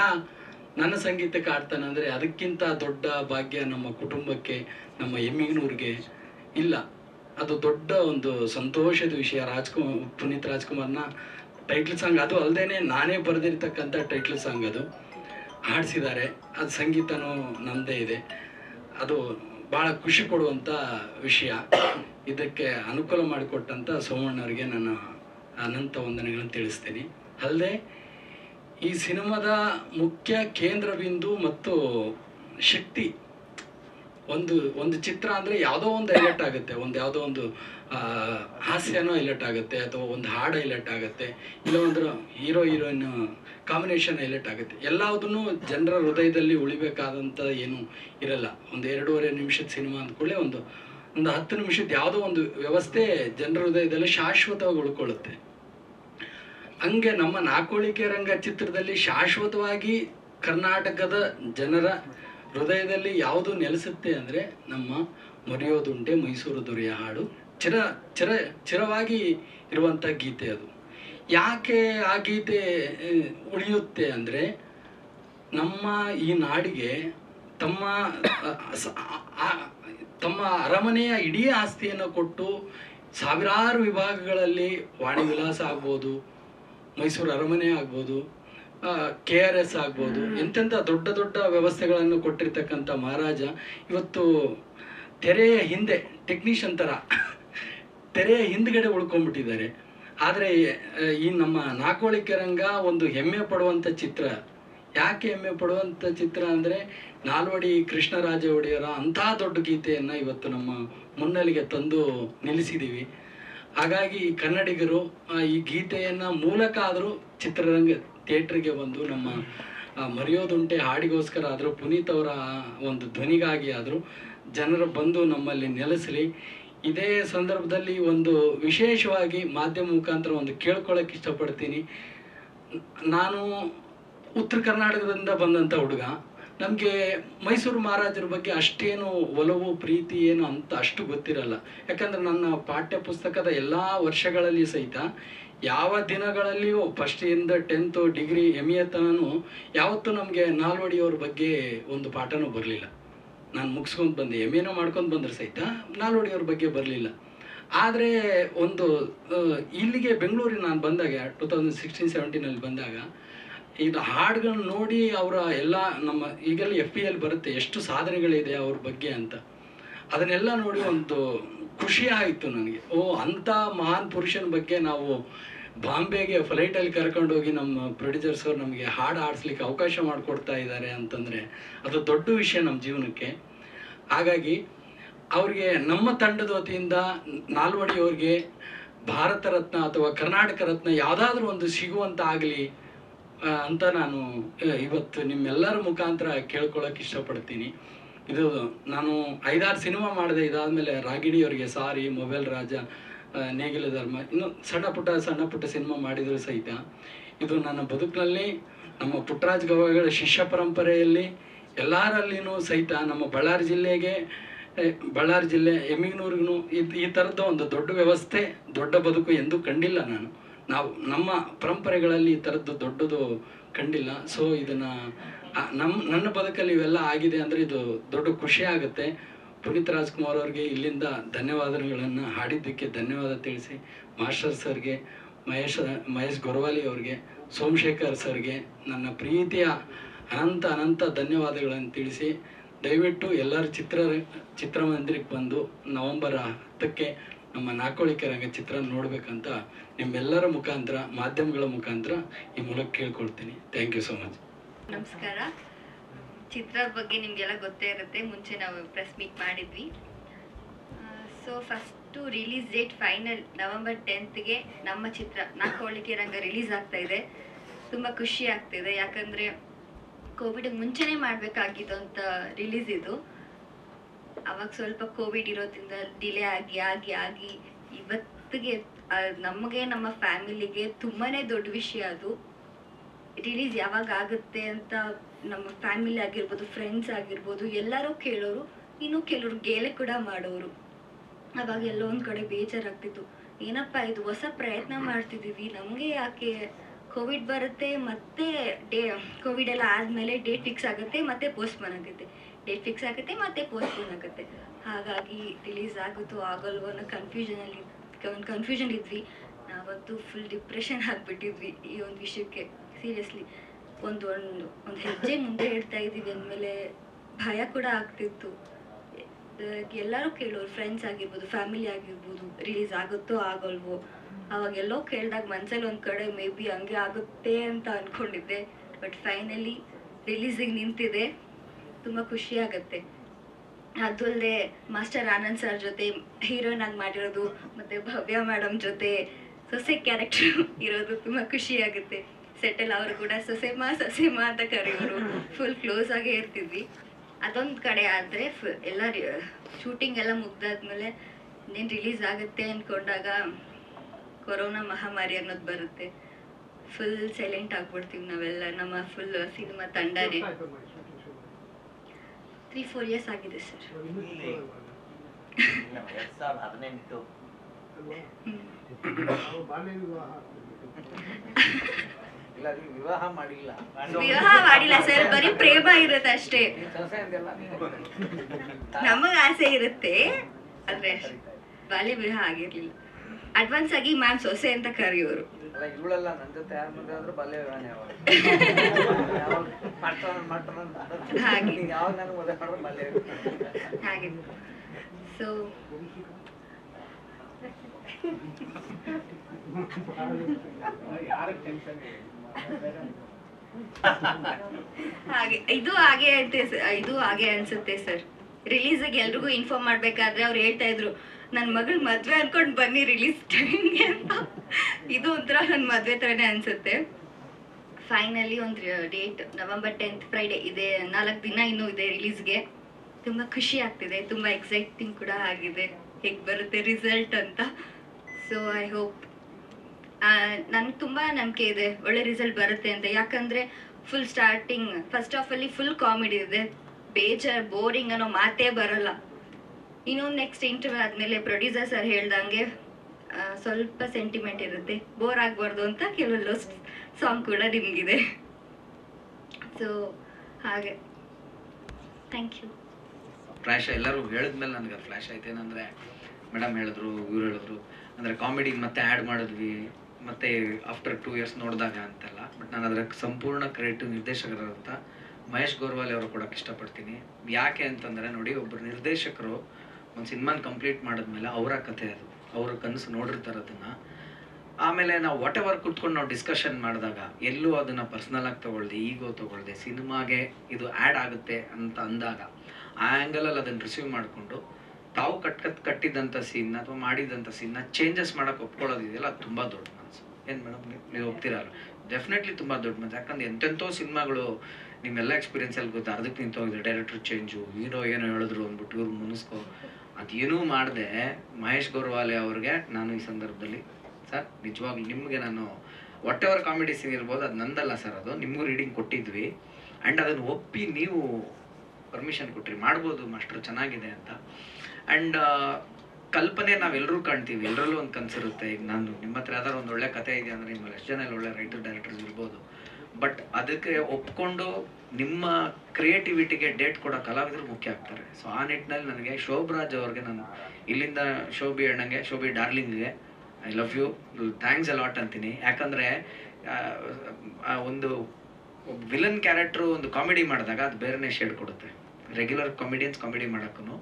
ನನ್ನ ಸಂಗೀತಕ್ಕೆ ಆಡ್ತಾನೆ ಅಂದರೆ ಅದಕ್ಕಿಂತ ದೊಡ್ಡ ಭಾಗ್ಯ ನಮ್ಮ ಕುಟುಂಬಕ್ಕೆ, ನಮ್ಮ ಎಮ್ಮಿಗನೂರಿಗೆ ಇಲ್ಲ. ಅದು ದೊಡ್ಡ ಒಂದು ಸಂತೋಷದ ವಿಷಯ. ರಾಜ್ಕುಮಾರ್ ಪುನೀತ್ ರಾಜ್ಕುಮಾರ್ನ ಟೈಟ್ಲ್ ಸಾಂಗ್ ಅದು ಅಲ್ಲದೇ ನಾನೇ ಬರೆದಿರ್ತಕ್ಕಂಥ ಟೈಟ್ಲ್ ಸಾಂಗ್ ಅದು. ಹಾಡಿಸಿದ್ದಾರೆ. ಅದು ಸಂಗೀತನೂ ನಮ್ಮದೇ ಇದೆ. ಅದು ಭಾಳ ಖುಷಿ ಕೊಡುವಂಥ ವಿಷಯ. ಇದಕ್ಕೆ ಅನುಕೂಲ ಮಾಡಿಕೊಟ್ಟಂಥ ಸೋಮಣ್ಣವ್ರಿಗೆ ನಾನು ಅನಂತ ವಂದನೆಗಳನ್ನು ತಿಳಿಸ್ತೀನಿ. ಅಲ್ಲದೆ ಈ ಸಿನಿಮಾದ ಮುಖ್ಯ ಕೇಂದ್ರ ಬಿಂದು ಮತ್ತು ಶಕ್ತಿ ಒಂದು ಒಂದು ಚಿತ್ರ ಅಂದರೆ ಯಾವುದೋ ಒಂದು ಹೈಲೈಟ್ ಆಗುತ್ತೆ. ಒಂದು ಯಾವುದೋ ಒಂದು ಹಾಸ್ಯನೋ ಹೈಲೈಟ್ ಆಗುತ್ತೆ ಅಥವಾ ಒಂದು ಹಾಡು ಹೈಲೈಟ್ ಆಗುತ್ತೆ. ಇಲ್ಲ ಒಂದು ಹೀರೋ, ಹೀರೋಯಿನ್ ಕಾಂಬಿನೇಷನ್ ಹೈಲೈಟ್ ಆಗುತ್ತೆ. ಎಲ್ಲದನ್ನು ಜನರ ಹೃದಯದಲ್ಲಿ ಉಳಿಬೇಕಾದಂಥ ಏನು ಇರಲ್ಲ. ಒಂದು ಎರಡೂವರೆ ನಿಮಿಷದ ಸಿನಿಮಾ ಅಂದ್ಕೊಳ್ಳಿ ಒಂದು ಒಂದು ಹತ್ತು ನಿಮಿಷದ ಯಾವುದೋ ಒಂದು ವ್ಯವಸ್ಥೆ ಜನರ ಹೃದಯದಲ್ಲಿ ಶಾಶ್ವತವಾಗಿ ಉಳ್ಕೊಳ್ಳುತ್ತೆ. ಹಂಗೆ ನಮ್ಮ ನಾಕೋಳಿಕೆ ರಂಗ ಚಿತ್ರದಲ್ಲಿ ಶಾಶ್ವತವಾಗಿ ಕರ್ನಾಟಕದ ಜನರ ಹೃದಯದಲ್ಲಿ ಯಾವುದು ನೆಲೆಸುತ್ತೆ ಅಂದರೆ ನಮ್ಮ ಮರೆಯೋದುಂಟೆ ಮೈಸೂರು ದೊರೆಯ ಹಾಡು. ಚಿರ ಚಿರ, ಚಿರವಾಗಿ ಇರುವಂಥ ಗೀತೆ ಅದು. ಯಾಕೆ ಆ ಗೀತೆ ಉಳಿಯುತ್ತೆ ಅಂದರೆ ನಮ್ಮ ಈ ನಾಡಿಗೆ ತಮ್ಮ ತಮ್ಮ ಅರಮನೆಯ ಇಡೀ ಆಸ್ತಿಯನ್ನು ಕೊಟ್ಟು ಸಾವಿರಾರು ವಿಭಾಗಗಳಲ್ಲಿ ವಾಣಿ ವಿಲಾಸ ಆಗ್ಬೋದು ಮೈಸೂರು ಅರಮನೆ ಆಗ್ಬೋದು ಕೆ ಆರ್ ಎಸ್ ಆಗ್ಬೋದು ಎಂತೆಂಥ ದೊಡ್ಡ ದೊಡ್ಡ ವ್ಯವಸ್ಥೆಗಳನ್ನು ಕೊಟ್ಟಿರ್ತಕ್ಕಂಥ ಮಹಾರಾಜ ಇವತ್ತು ತೆರೆಯ ಹಿಂದೆ ಟೆಕ್ನಿಷಿಯನ್ ಥರ ತೆರೆಯ ಹಿಂದ್ಗಡೆ ಉಳ್ಕೊಂಡ್ಬಿಟ್ಟಿದ್ದಾರೆ. ಆದರೆ ಈ ನಮ್ಮ ನಾಕೋಳಿಕ ರಂಗ ಒಂದು ಹೆಮ್ಮೆ ಪಡುವಂಥ ಚಿತ್ರ. ಯಾಕೆ ಹೆಮ್ಮೆ ಪಡುವಂಥ ಚಿತ್ರ ಅಂದರೆ, ನಾಲ್ವಡಿ ಕೃಷ್ಣರಾಜ ಒಡೆಯರ ಅಂಥ ದೊಡ್ಡ ಗೀತೆಯನ್ನು ಇವತ್ತು ನಮ್ಮ ಮುನ್ನೆಲೆಗೆ ತಂದು ನಿಲ್ಲಿಸಿದ್ದೀವಿ ಹಾಗಾಗಿ ಕನ್ನಡಿಗರು ಈ ಗೀತೆಯನ್ನು ಮೂಲಕ ಆದರೂ ಚಿತ್ರರಂಗ ಥಿಯೇಟ್ರಿಗೆ ಬಂದು ನಮ್ಮ ಮರೆಯೋದುಂಟೆ ಹಾಡಿಗೋಸ್ಕರ ಆದರೂ, ಪುನೀತ್ ಅವರ ಒಂದು ಧ್ವನಿಗಾಗಿ ಆದರೂ ಜನರು ಬಂದು ನಮ್ಮಲ್ಲಿ ನೆಲೆಸಲಿ. ಇದೇ ಸಂದರ್ಭದಲ್ಲಿ ಒಂದು ವಿಶೇಷವಾಗಿ ಮಾಧ್ಯಮ ಮುಖಾಂತರ ಒಂದು ಕೇಳ್ಕೊಳ್ಳೋಕೆ ಇಷ್ಟಪಡ್ತೀನಿ. ನಾನು ಉತ್ತರ ಕರ್ನಾಟಕದಿಂದ ಬಂದಂಥ ಹುಡುಗ. ನಮಗೆ ಮೈಸೂರು ಮಹಾರಾಜರ ಬಗ್ಗೆ ಅಷ್ಟೇನು ಒಲವು, ಪ್ರೀತಿ ಏನು ಅಂತ ಅಷ್ಟು ಗೊತ್ತಿರಲ್ಲ. ಯಾಕಂದರೆ ನನ್ನ ಪಾಠ್ಯ ಪುಸ್ತಕದ ಎಲ್ಲ ವರ್ಷಗಳಲ್ಲಿ ಸಹಿತ ಯಾವ ದಿನಗಳಲ್ಲಿಯೂ ಫಸ್ಟಿಂದ ಟೆಂತು ಡಿಗ್ರಿ ಎಂ ಎ ತನೂ ಯಾವತ್ತೂ ನಮಗೆ ನಾಲ್ವಡಿಯವ್ರ ಬಗ್ಗೆ ಒಂದು ಪಾಠನೂ ಬರಲಿಲ್ಲ. ನಾನು ಮುಗಿಸ್ಕೊಂಡು ಬಂದೆ ಎಂ ಏನೋ ಮಾಡ್ಕೊಂಡು ಬಂದರೆ ಸಹಿತ ನಾಲ್ವಡಿಯವ್ರ ಬಗ್ಗೆ ಬರಲಿಲ್ಲ. ಆದರೆ ಒಂದು ಇಲ್ಲಿಗೆ ಬೆಂಗಳೂರಿಗೆ ನಾನು ಬಂದಾಗ ಟೂ ತೌಸಂಡ್ ಸಿಕ್ಸ್ಟೀನ್ ಸೆವೆಂಟೀನಲ್ಲಿ ಬಂದಾಗ, ಇದು ಹಾಡುಗಳನ್ನ ನೋಡಿ ಅವರ ಎಲ್ಲ ನಮ್ಮ, ಈಗೆಲ್ಲ ಎಫ್ ಪಿ ಎಲ್ ಬರುತ್ತೆ, ಎಷ್ಟು ಸಾಧನೆಗಳಿದೆ ಅವ್ರ ಬಗ್ಗೆ ಅಂತ. ಅದನ್ನೆಲ್ಲ ನೋಡಿ ಒಂದು ಖುಷಿ ಆಯಿತು ನನಗೆ. ಓ, ಅಂಥ ಮಹಾನ್ ಪುರುಷನ ಬಗ್ಗೆ ನಾವು ಬಾಂಬೆಗೆ ಫ್ಲೈಟಲ್ಲಿ ಕರ್ಕೊಂಡೋಗಿ ನಮ್ಮ ಪ್ರೊಡ್ಯೂಸರ್ಸ್ ನಮಗೆ ಹಾಡು ಆಡಿಸ್ಲಿಕ್ಕೆ ಅವಕಾಶ ಮಾಡಿಕೊಡ್ತಾ ಇದ್ದಾರೆ ಅಂತಂದರೆ ಅದು ದೊಡ್ಡ ವಿಷಯ ನಮ್ಮ ಜೀವನಕ್ಕೆ. ಹಾಗಾಗಿ ಅವ್ರಿಗೆ ನಮ್ಮ ತಂಡದ ವತಿಯಿಂದ ನಾಲ್ವಡಿಯವ್ರಿಗೆ ಭಾರತ ರತ್ನ ಅಥವಾ ಕರ್ನಾಟಕ ರತ್ನ ಯಾವುದಾದ್ರೂ ಒಂದು ಸಿಗುವಂತ ಆಗಲಿ ಅಂತ ನಾನು ಇವತ್ತು ನಿಮ್ಮೆಲ್ಲರ ಮುಖಾಂತರ ಕೇಳ್ಕೊಳ್ಳೋಕೆ ಇಷ್ಟಪಡ್ತೀನಿ. ಇದು ನಾನು ಐದಾರು ಸಿನಿಮಾ ಮಾಡಿದೆ ಇದಾದಮೇಲೆ ರಾಗಿಣಿಯವರಿಗೆ ಸಾರಿ, ಮೊಬೈಲ್ ರಾಜ ನೇಗಿಲ ಧರ್ಮ. ಇನ್ನು ಸಣ್ಣ ಪುಟ್ಟ ಸಣ್ಣ ಪುಟ್ಟ ಸಿನಿಮಾ ಮಾಡಿದರೂ ಸಹಿತ ಇದು ನನ್ನ ಬದುಕಿನಲ್ಲಿ, ನಮ್ಮ ಪುಟ್ಟರಾಜ್ ಗವಾಯಿಗಳ ಶಿಷ್ಯ ಪರಂಪರೆಯಲ್ಲಿ ಎಲ್ಲರಲ್ಲಿನೂ ಸಹಿತ ನಮ್ಮ ಬಳ್ಳಾರಿ ಜಿಲ್ಲೆಗೆ ಬಳ್ಳಾರಿ ಜಿಲ್ಲೆ ಎಮಿಗ್ನೂರಿಗೂ ಇದು ಈ ಥರದ ಒಂದು ದೊಡ್ಡ ವ್ಯವಸ್ಥೆ, ದೊಡ್ಡ ಬದುಕು ಎಂದು ಕಂಡಿಲ್ಲ ನಾನು. ನಾವು, ನಮ್ಮ ಪರಂಪರೆಗಳಲ್ಲಿ ಈ ಥರದ್ದು ದೊಡ್ಡದು ಕಂಡಿಲ್ಲ. ಸೊ ಇದನ್ನು ನಮ್ಮ ನನ್ನ ಬದುಕಲ್ಲಿ ಇವೆಲ್ಲ ಆಗಿದೆ ಅಂದರೆ ಇದು ದೊಡ್ಡ ಖುಷಿ ಆಗುತ್ತೆ. ಪುನೀತ್ ರಾಜ್ಕುಮಾರ್ ಅವ್ರಿಗೆ ಇಲ್ಲಿಂದ ಧನ್ಯವಾದಗಳನ್ನು ಹಾಡಿದ್ದಕ್ಕೆ ಧನ್ಯವಾದ ತಿಳಿಸಿ, ಮಾಸ್ಟರ್ ಸರ್ಗೆ, ಮಹೇಶ್ ಮಹೇಶ್ ಗೊರವಾಲಿ ಅವ್ರಿಗೆ, ಸೋಮಶೇಖರ್ ಸರ್ಗೆ ನನ್ನ ಪ್ರೀತಿಯ ಅನಂತ ಅನಂತ ಧನ್ಯವಾದಗಳನ್ನು ತಿಳಿಸಿ, ದಯವಿಟ್ಟು ಎಲ್ಲರ ಚಿತ್ರ, ಚಿತ್ರಮಂದಿರಕ್ಕೆ ಬಂದು ನವೆಂಬರ್ ಹತ್ತಕ್ಕೆ ನಮ್ಮ ನಾಕೋಳಿಕೆ ರಂಗ ಚಿತ್ರ ನೋಡಬೇಕಂತ ನಿಮ್ಮೆಲ್ಲರ ಮುಖಾಂತರ, ಮಾಧ್ಯಮಗಳ ಮುಖಾಂತರ ಈ ಮೂಲಕ ಕೇಳ್ಕೊಳ್ತೀನಿ. ಥ್ಯಾಂಕ್ ಯು ಸೋ ಮಚ್ ನಮಸ್ಕಾರ. ಚಿತ್ರದ ಬಗ್ಗೆ ನಿಮಗೆಲ್ಲ ಗೊತ್ತೇ ಇರುತ್ತೆ. ಮುಂಚೆ ನಾವು ಪ್ರೆಸ್ ಮೀಟ್ ಮಾಡಿದ್ವಿ. So first release date final November ಟೆಂತ್ಗೆ ನಮ್ಮ ಚಿತ್ರ ನಾಲ್ಕೋಳಿಕೆ ರಂಗ ರಿಲೀಸ್ ಆಗ್ತಾ ಇದೆ. ತುಂಬ ಖುಷಿ ಆಗ್ತಿದೆ ಯಾಕಂದರೆ ಕೋವಿಡ್ ಮುಂಚೆನೇ ಮಾಡಬೇಕಾಗಿತ್ತು ಅಂತ ರಿಲೀಸ್ ಇದು. ಅವಾಗ ಸ್ವಲ್ಪ ಕೋವಿಡ್ ಇರೋದ್ರಿಂದ ಡಿಲೇ ಆಗಿ ಆಗಿ ಆಗಿ ಇವತ್ತಿಗೆ ನಮಗೆ, ನಮ್ಮ ಫ್ಯಾಮಿಲಿಗೆ ತುಂಬಾ ದೊಡ್ಡ ವಿಷಯ ಅದು. ರಿಲೀಸ್ ಯಾವಾಗ ಆಗುತ್ತೆ ಅಂತ ನಮ್ಮ ಫ್ಯಾಮಿಲಿ ಆಗಿರ್ಬೋದು ಫ್ರೆಂಡ್ಸ್ ಆಗಿರ್ಬೋದು, ಎಲ್ಲರೂ ಕೇಳೋರು, ಇನ್ನು ಕೆಲವರು ಗೇಲೆ ಕೂಡ ಮಾಡೋರು. ಅವಾಗ ಎಲ್ಲೋ ಒಂದು ಕಡೆ ಬೇಜಾರಾಗ್ತಿತ್ತು. ಏನಪ್ಪ ಇದು ಹೊಸ ಪ್ರಯತ್ನ ಮಾಡ್ತಿದ್ದೀವಿ, ನಮಗೆ ಯಾಕೆ ಕೋವಿಡ್ ಬರುತ್ತೆ, ಮತ್ತೆ ಡೇ ಕೋವಿಡ್ ಎಲ್ಲ ಆದಮೇಲೆ ಡೇಟ್ ಫಿಕ್ಸ್ ಆಗುತ್ತೆ, ಮತ್ತೆ ಪೋಸ್ಟ್ಪೋನ್ ಆಗುತ್ತೆ. ಡೇಟ್ ಫಿಕ್ಸ್ ಆಗುತ್ತೆ, ಮತ್ತೆ ಪೋಸ್ಟ್ಪೋನ್ ಆಗುತ್ತೆ. ಹಾಗಾಗಿ ರಿಲೀಸ್ ಆಗುತ್ತೋ ಆಗಲ್ವೋ ಅನ್ನೋ ಕನ್ಫ್ಯೂಷನಲ್ಲಿ ಒಂದು ಕನ್ಫ್ಯೂಷನ್ ಇದ್ವಿ. ನಾವಂತೂ ಫುಲ್ ಡಿಪ್ರೆಷನ್ ಆಗಿಬಿಟ್ಟಿದ್ವಿ ಈ ಒಂದು ವಿಷಯಕ್ಕೆ. ಸೀರಿಯಸ್ಲಿ ಒಂದು ಒಂದು ಒಂದು ಹೆಜ್ಜೆ ಮುಂದೆ ಇಡ್ತಾ ಇದ್ದೀವಿ. ಅಂದಮೇಲೆ ಭಯ ಕೂಡ ಆಗ್ತಿತ್ತು. ಎಲ್ಲರೂ ಕೇಳೋರು ಫ್ರೆಂಡ್ಸ್ ಆಗಿರ್ಬೋದು ಫ್ಯಾಮಿಲಿ ಆಗಿರ್ಬೋದು ರಿಲೀಸ್ ಆಗುತ್ತೋ ಆಗೋಲ್ವೋ, ಅವಾಗ ಎಲ್ಲೋ ಕೇಳಿದಾಗ ಮನ್ಸಲ್ಲಿ ಒಂದು ಕಡೆ ಮೇ ಬಿ ಹಂಗೆ ಆಗುತ್ತೆ ಅಂತ ಅಂದ್ಕೊಂಡಿದ್ದೆ ಬಟ್ ಫೈನಲಿ ರಿಲೀಸಿಗೆ ನಿಂತಿದೆ. ತುಂಬ ಖುಷಿ ಆಗುತ್ತೆ. ಅದು ಅಲ್ಲದೆ ಮಾಸ್ಟರ್ ಆನಂದ್ ಸರ್ ಜೊತೆ ಹೀರೋಯಿನ್ ಆಗಿ ಮಾಡಿರೋದು, ಮತ್ತು ಭವ್ಯ ಮೇಡಮ್ ಜೊತೆ ಸೊಸೆ ಕ್ಯಾರೆಕ್ಟರ್ ಇರೋದು ತುಂಬ ಖುಷಿ ಆಗುತ್ತೆ. ಸೆಟಲ್ ಅವರು ಕೂಡ ಸೊಸೆಮಾ ಸೊಸೆಮಾ ಅಂತ ಕರೆಯೋರು. ಫುಲ್ ಕ್ಲೋಸ್ ಆಗಿ ಇರ್ತಿದ್ವಿ ಅದೊಂದು ಕಡೆ ಆದರೆ ಫು ಎಲ್ಲ ಶೂಟಿಂಗ್ ಎಲ್ಲ ಮುಗ್ದಾದ್ಮೇಲೆ ನೀನು ರಿಲೀಸ್ ಆಗುತ್ತೆ ಅಂದ್ಕೊಂಡಾಗ ಕೊರೋನಾ ಮಹಾಮಾರಿ ಅನ್ನೋದು ಬರುತ್ತೆ. ಫುಲ್ ಸೈಲೆಂಟ್ ಆಗ್ಬಿಡ್ತೀವಿ ನಾವೆಲ್ಲ ನಮ್ಮ ಫುಲ್ ಸಿನಿಮಾ ತಂಡನೇ. ತ್ರೀ ಫೋರ್ ಇಯರ್ಸ್ ಆಗಿದೆ ಸರ್. ಹದಿನೆಂಟು. ಇಲ್ಲ ವಿವಾಹ ಮಾಡಿಲ್ಲ. ವಿವಾಹ ಮಾಡಿಲ್ಲ ಸರ್ ಬರೀ ಪ್ರೇಮ ಇರುತ್ತೆ ಅಷ್ಟೇ. ನಮಗ ಆಸೆ ಇರುತ್ತೆ ಆದ್ರೆ ಬಾಲ್ಯ ವಿವಾಹ ಆಗಿರ್ಲಿಲ್ಲ. ಅಡ್ವಾನ್ಸ್ ಆಗಿ ಮ್ಯಾಮ್ ಸೊಸೆ ಅಂತ ಕರೆಯೋರು. ಇವಳೆಲ್ಲ ನನ್ನ ಜೊತೆ ಯಾರ ಮದುವೆ ಆದ್ರೂ ಬಾಲ್ಯ ವಿವಾಹನೇ ಯಾವಾಗ ಯಾವಾಗ ಮಾಡ್ತಾನ ಮಾಡ್ತಾನ ಹಾಗೆ. ಯಾವಾಗ ನನಗೆ ಮದುವೆ ಮಾಡಿದ್ರು ಬಾಲ್ಯ ವಿವಾಹ ಹಾಗೆ. ಸೊ ಯಾರಿಗೆ ಟೆನ್ಷನ್ ಹಾಗೆ, ಇದು ಹಾಗೆ ಅಂತೆ ಇದು ಹಾಗೆ ಅನ್ಸುತ್ತೆ ಸರ್. ರಿಲೀಸಿಗೆ ಎಲ್ರಿಗೂ ಇನ್ಫಾರ್ಮ್ ಮಾಡ್ಬೇಕಾದ್ರೆ ಅವ್ರು ಹೇಳ್ತಾ ಇದ್ರು ನನ್ನ ಮಗಳ ಮದ್ವೆ ಅನ್ಕೊಂಡು ಬನ್ನಿ ರಿಲೀಸ್ ಟೈಮ್ಗೆ ಅಂತ. ಇದು ಒಂಥರ ನನ್ನ ಮದ್ವೆ ಥರನೇ ಅನ್ಸುತ್ತೆ. ಫೈನಲಿ ಒಂದು ಡೇಟ್ ನವೆಂಬರ್ ಟೆಂತ್ ಫ್ರೈಡೆ ಇದೆ, ನಾಲ್ಕು ದಿನ ಇನ್ನೂ ಇದೆ ರಿಲೀಸ್ಗೆ ತುಂಬ ಖುಷಿ ಆಗ್ತಿದೆ, ತುಂಬ ಎಕ್ಸೈಟಿಂಗ್ ಕೂಡ ಆಗಿದೆ. ಹೇಗೆ ಬರುತ್ತೆ ರಿಸಲ್ಟ್ ಅಂತ. ಸೊ ಐ ಹೋಪ್ ನನ್ಗೆ ತುಂಬಾ ನಂಬಿಕೆ ಇದೆ, ಒಳ್ಳೆ ರಿಸಲ್ಟ್ ಬರುತ್ತೆ ಅಂತ. ಯಾಕಂದ್ರೆ ಫುಲ್ ಸ್ಟಾರ್ಟಿಂಗ್ ಫಸ್ಟ್ ಆಫ್ ಅಲ್ಲಿ ಫುಲ್ ಕಾಮಿಡಿ ಇದೆ. ಬೇಜಾರ್ ಬೋರಿಂಗ್ ಅನ್ನೋ ಮಾತೇ ಬರಲ್ಲ. ಇನ್ನೊಂದು ನೆಕ್ಸ್ಟ್ ಇಂಟರ್ವ್ಯೂ ಆದಮೇಲೆ ಪ್ರೊಡ್ಯೂಸರ್ ಸರ್ ಹೇಳ್ದಂಗೆ ಸ್ವಲ್ಪ ಸೆಂಟಿಮೆಂಟ್ ಇರುತ್ತೆ. ಬೋರ್ ಆಗಬಾರ್ದು ಅಂತ ಕೆಲವೊಂದು ಸಾಂಗ್ ಕೂಡ ನಿಮಗಿದೆ. ಸೊ ಹಾಗೆ. ಥ್ಯಾಂಕ್ ಯು ಫ್ಲ್ಯಾಶ್ ಎಲ್ಲರೂ ಹೇಳಿದ್ಮೇಲೆ ನನಗೆ ಫ್ಲ್ಯಾಶ್ ಆಯ್ತು. ಏನಂದರೆ ಮೇಡಮ್ ಹೇಳಿದ್ರು, ಇವ್ರು ಹೇಳಿದ್ರು. ಅಂದರೆ ಕಾಮಿಡಿ ಮತ್ತೆ ಆ್ಯಡ್ ಮಾಡಿದ್ವಿ. ಮತ್ತೆ ಆಫ್ಟರ್ ಟೂ ಇಯರ್ಸ್ ನೋಡಿದಾಗ ಅಂತೆಲ್ಲ ಬಟ್ ನಾನು ಅದರ ಸಂಪೂರ್ಣ ಕ್ರೆಡಿಟ್ ನಿರ್ದೇಶಕರಾದಂಥ ಮಹೇಶ್ ಗೋರ್ವಾಲಿ ಅವರು ಕೊಡೋಕೆ ಇಷ್ಟಪಡ್ತೀನಿ. ಯಾಕೆ ಅಂತಂದರೆ ನೋಡಿ ಒಬ್ಬರು ನಿರ್ದೇಶಕರು ಒಂದು ಸಿನಿಮಾನ ಕಂಪ್ಲೀಟ್ ಮಾಡಿದ್ಮೇಲೆ ಅವರ ಕಥೆ ಅದು. ಅವ್ರ ಕನಸು ನೋಡಿರ್ತಾರೆ ಅದನ್ನು. ಆಮೇಲೆ ನಾವು ವಾಟ್ ಎವರ್ ಕುತ್ಕೊಂಡು ನಾವು ಡಿಸ್ಕಷನ್ ಮಾಡಿದಾಗ, ಎಲ್ಲೂ ಅದನ್ನು ಪರ್ಸ್ನಲಾಗಿ ತೊಗೊಳ್ದೆ ಈಗೋ ತೊಗೊಳ್ದೆ ಸಿನಿಮಾಗೆ ಇದು ಆ್ಯಡ್ ಆಗುತ್ತೆ ಅಂತ ಅಂದಾಗ, ಆ ಆ್ಯಂಗಲಲ್ಲಿ ಅದನ್ನು ರಿಸೀವ್ ಮಾಡಿಕೊಂಡು, ತಾವು ಕಟ್ ಕಟ್ ಕಟ್ಟಿದಂಥ ಸೀನ್ನ ಅಥವಾ ಮಾಡಿದಂಥ ಸೀನ್ನ ಚೇಂಜಸ್ ಮಾಡೋಕ್ಕೆ ಒಪ್ಕೊಳ್ಳೋದಿದೆಯಲ್ಲ, ಅದು ತುಂಬ ದೊಡ್ಡ ಏನು ಮೇಡಮ್ ನೀವು ಒಪ್ತೀರಾ ಡೆಫಿನೆಟ್ಲಿ ತುಂಬ ದೊಡ್ಡ ಮನಸ್ಸು ಯಾಕಂದ್ರೆ ಎಂತೆಂಥೋ ಸಿನಿಮಾಗಳು ನಿಮ್ಮೆಲ್ಲ ಎಕ್ಸ್ಪೀರಿಯನ್ಸಲ್ಲಿ ಗೊತ್ತು? ಅರ್ಧಕ್ಕೆ ನಿಂತು ಹೋಗಿದೆ ಡೈರೆಕ್ಟರ್ ಚೇಂಜು ಹೀರೋ ಏನೋ ಹೇಳಿದ್ರು ಅಂದ್ಬಿಟ್ಟು ಇವ್ರು ಮುನಿಸ್ಕೊ. ಅದೇನೂ ಮಾಡಿದೆ, ಮಹೇಶ್ ಗೋರ್ವಾಲೆ ಅವ್ರಿಗೆ, ನಾನು ಈ ಸಂದರ್ಭದಲ್ಲಿ. ಸರ್, ನಿಜವಾಗ್ಲೂ ನಿಮಗೆ ನಾನು ವಾಟ್ ಎವರ್ ಕಾಮಿಡಿ ಸೀನ್ ಇರ್ಬೋದು, ಅದು ನಂದಲ್ಲ ಸರ್ ಅದು. ನಿಮಗೂ ರೀಡಿಂಗ್ ಕೊಟ್ಟಿದ್ವಿ. ಆ್ಯಂಡ್ ಅದನ್ನು ಒಪ್ಪಿ ನೀವು ಪರ್ಮಿಷನ್ ಕೊಟ್ರಿ. ಮಾಡ್ಬೋದು, ಮಾಸ್ಟರ್ ಚೆನ್ನಾಗಿದೆ ಅಂತ. ಆ್ಯಂಡ್ ಕಲ್ಪನೆ ನಾವೆಲ್ಲರೂ ಕಾಣ್ತೀವಿ. ಎಲ್ಲರಲ್ಲೂ ಒಂದು ಕನಸಿರುತ್ತೆ. ಈಗ ನಾನು ನಿಮ್ಮ ಹತ್ರ ಯಾವ್ದಾದ್ರು ಒಂದು ಒಳ್ಳೆ ಕತೆ ಇದೆ ಅಂದರೆ ನಿಮ್ಮ ಎಷ್ಟು ಜನ ಒಳ್ಳೆ ರೈಟರ್ ಡೈರೆಕ್ಟರ್ಸ್ ಇರ್ಬೋದು. ಬಟ್ ಅದಕ್ಕೆ ಒಪ್ಕೊಂಡು ನಿಮ್ಮ ಕ್ರಿಯೇಟಿವಿಟಿಗೆ ಡೇಟ್ ಕೊಡೋ ಕಲಾವಿದರು ಮುಖ್ಯ ಆಗ್ತಾರೆ. ಸೊ ಆ ನಿಟ್ಟಿನಲ್ಲಿ ನನಗೆ ಶೋಭರಾಜ್ ಅವ್ರಿಗೆ ನಾನು ಇಲ್ಲಿಂದ ಶೋಭಿ ಅಣ್ಣಂಗೆ, Shobhi ಡಾರ್ಲಿಂಗ್ಗೆ I love you thanks a lot ಅಂತೀನಿ. ಯಾಕಂದರೆ ಒಂದು ವಿಲನ್ ಕ್ಯಾರೆಕ್ಟ್ರು ಒಂದು ಕಾಮಿಡಿ ಮಾಡಿದಾಗ ಅದು ಬೇರೆನೇ ಶೇಡ್ ಕೊಡುತ್ತೆ. ರೆಗ್ಯುಲರ್ ಕಾಮಿಡಿಯನ್ಸ್ ಕಾಮಿಡಿ ಮಾಡೋಕ್ಕೂ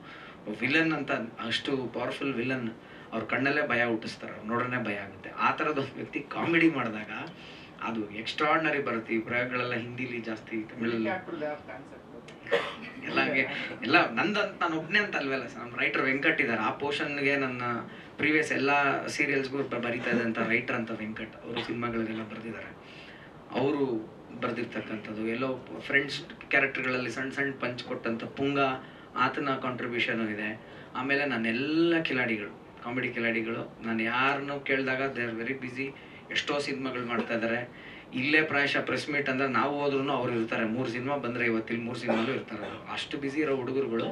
ವಿಲನ್ ಅಂತ ಅಷ್ಟು ಪವರ್ಫುಲ್ ವಿಲನ್ ಅವ್ರ ಕಣ್ಣಲ್ಲೇ ಭಯ ಹುಟ್ಟಿಸ್ತಾರೆ. ಅವ್ರು ನೋಡ್ರೇ ಭಯ ಆಗುತ್ತೆ. ಆ ಥರದ ಒಂದು ವ್ಯಕ್ತಿ ಕಾಮಿಡಿ ಮಾಡಿದಾಗ ಅದು ಎಕ್ಸ್ಟ್ರಾರ್ಡ್ನರಿ ಬರುತ್ತೆ. ಈ ಪ್ರಯೋಗಗಳೆಲ್ಲ ಹಿಂದಿಲಿ ಜಾಸ್ತಿ ತಮಿಳಲ್ಲಿ. ಎಲ್ಲ ಎಲ್ಲ ನಂದಂತ ನಾನು ಒಬ್ಬನೇ ಅಂತ ಅಲ್ವಲ್ಲ ಸರ್. ನಮ್ಮ ರೈಟರ್ ವೆಂಕಟ್ ಇದ್ದಾರೆ. ಆ ಪೋರ್ಷನ್ಗೆ ನನ್ನ ಪ್ರೀವಿಯಸ್ ಎಲ್ಲ ಸೀರಿಯಲ್ಸ್ಗೂ ಬರೀತಾ ಇದ್ದಂಥ ರೈಟರ್ ಅಂತ ವೆಂಕಟ್ ಅವರು ಸಿನಿಮಾಗಳಿಗೆಲ್ಲ ಬರೆದಿದ್ದಾರೆ. ಅವರು ಬರೆದಿರ್ತಕ್ಕಂಥದ್ದು. ಎಲ್ಲೋ ಫ್ರೆಂಡ್ಸ್ ಕ್ಯಾರೆಕ್ಟರ್ಗಳಲ್ಲಿ ಸಣ್ಣ ಸಣ್ಣ ಪಂಚ್ ಕೊಟ್ಟಂಥ ಪುಂಗ ಆತನ ಕಾಂಟ್ರಿಬ್ಯೂಷನು ಇದೆ. ಆಮೇಲೆ ನನ್ನೆಲ್ಲ ಕಿಲಾಡಿಗಳು ಕಾಮಿಡಿ ಕಿಲಾಡಿಗಳು, ನಾನು ಯಾರನ್ನೂ ಕೇಳಿದಾಗ ದೇ ಆರ್ ವೆರಿ ಬ್ಯುಸಿ ಎಷ್ಟೋ ಸಿನಿಮಾಗಳು ಮಾಡ್ತಾ ಇದ್ದಾರೆ ಇಲ್ಲೇ ಪ್ರಾಯಶಃ ಪ್ರೆಸ್ ಮೀಟ್ ಅಂದ್ರೆ ನಾವು ಹೋದ್ರೂ ಅವ್ರು ಇರ್ತಾರೆ. ಮೂರು ಸಿನಿಮಾ ಬಂದರೆ ಇವತ್ತಿಲ್ಲಿ ಮೂರು ಸಿನಿಮಾಲು ಇರ್ತಾರೆ. ಅಷ್ಟು ಬ್ಯುಸಿ ಇರೋ ಹುಡುಗರುಗಳು,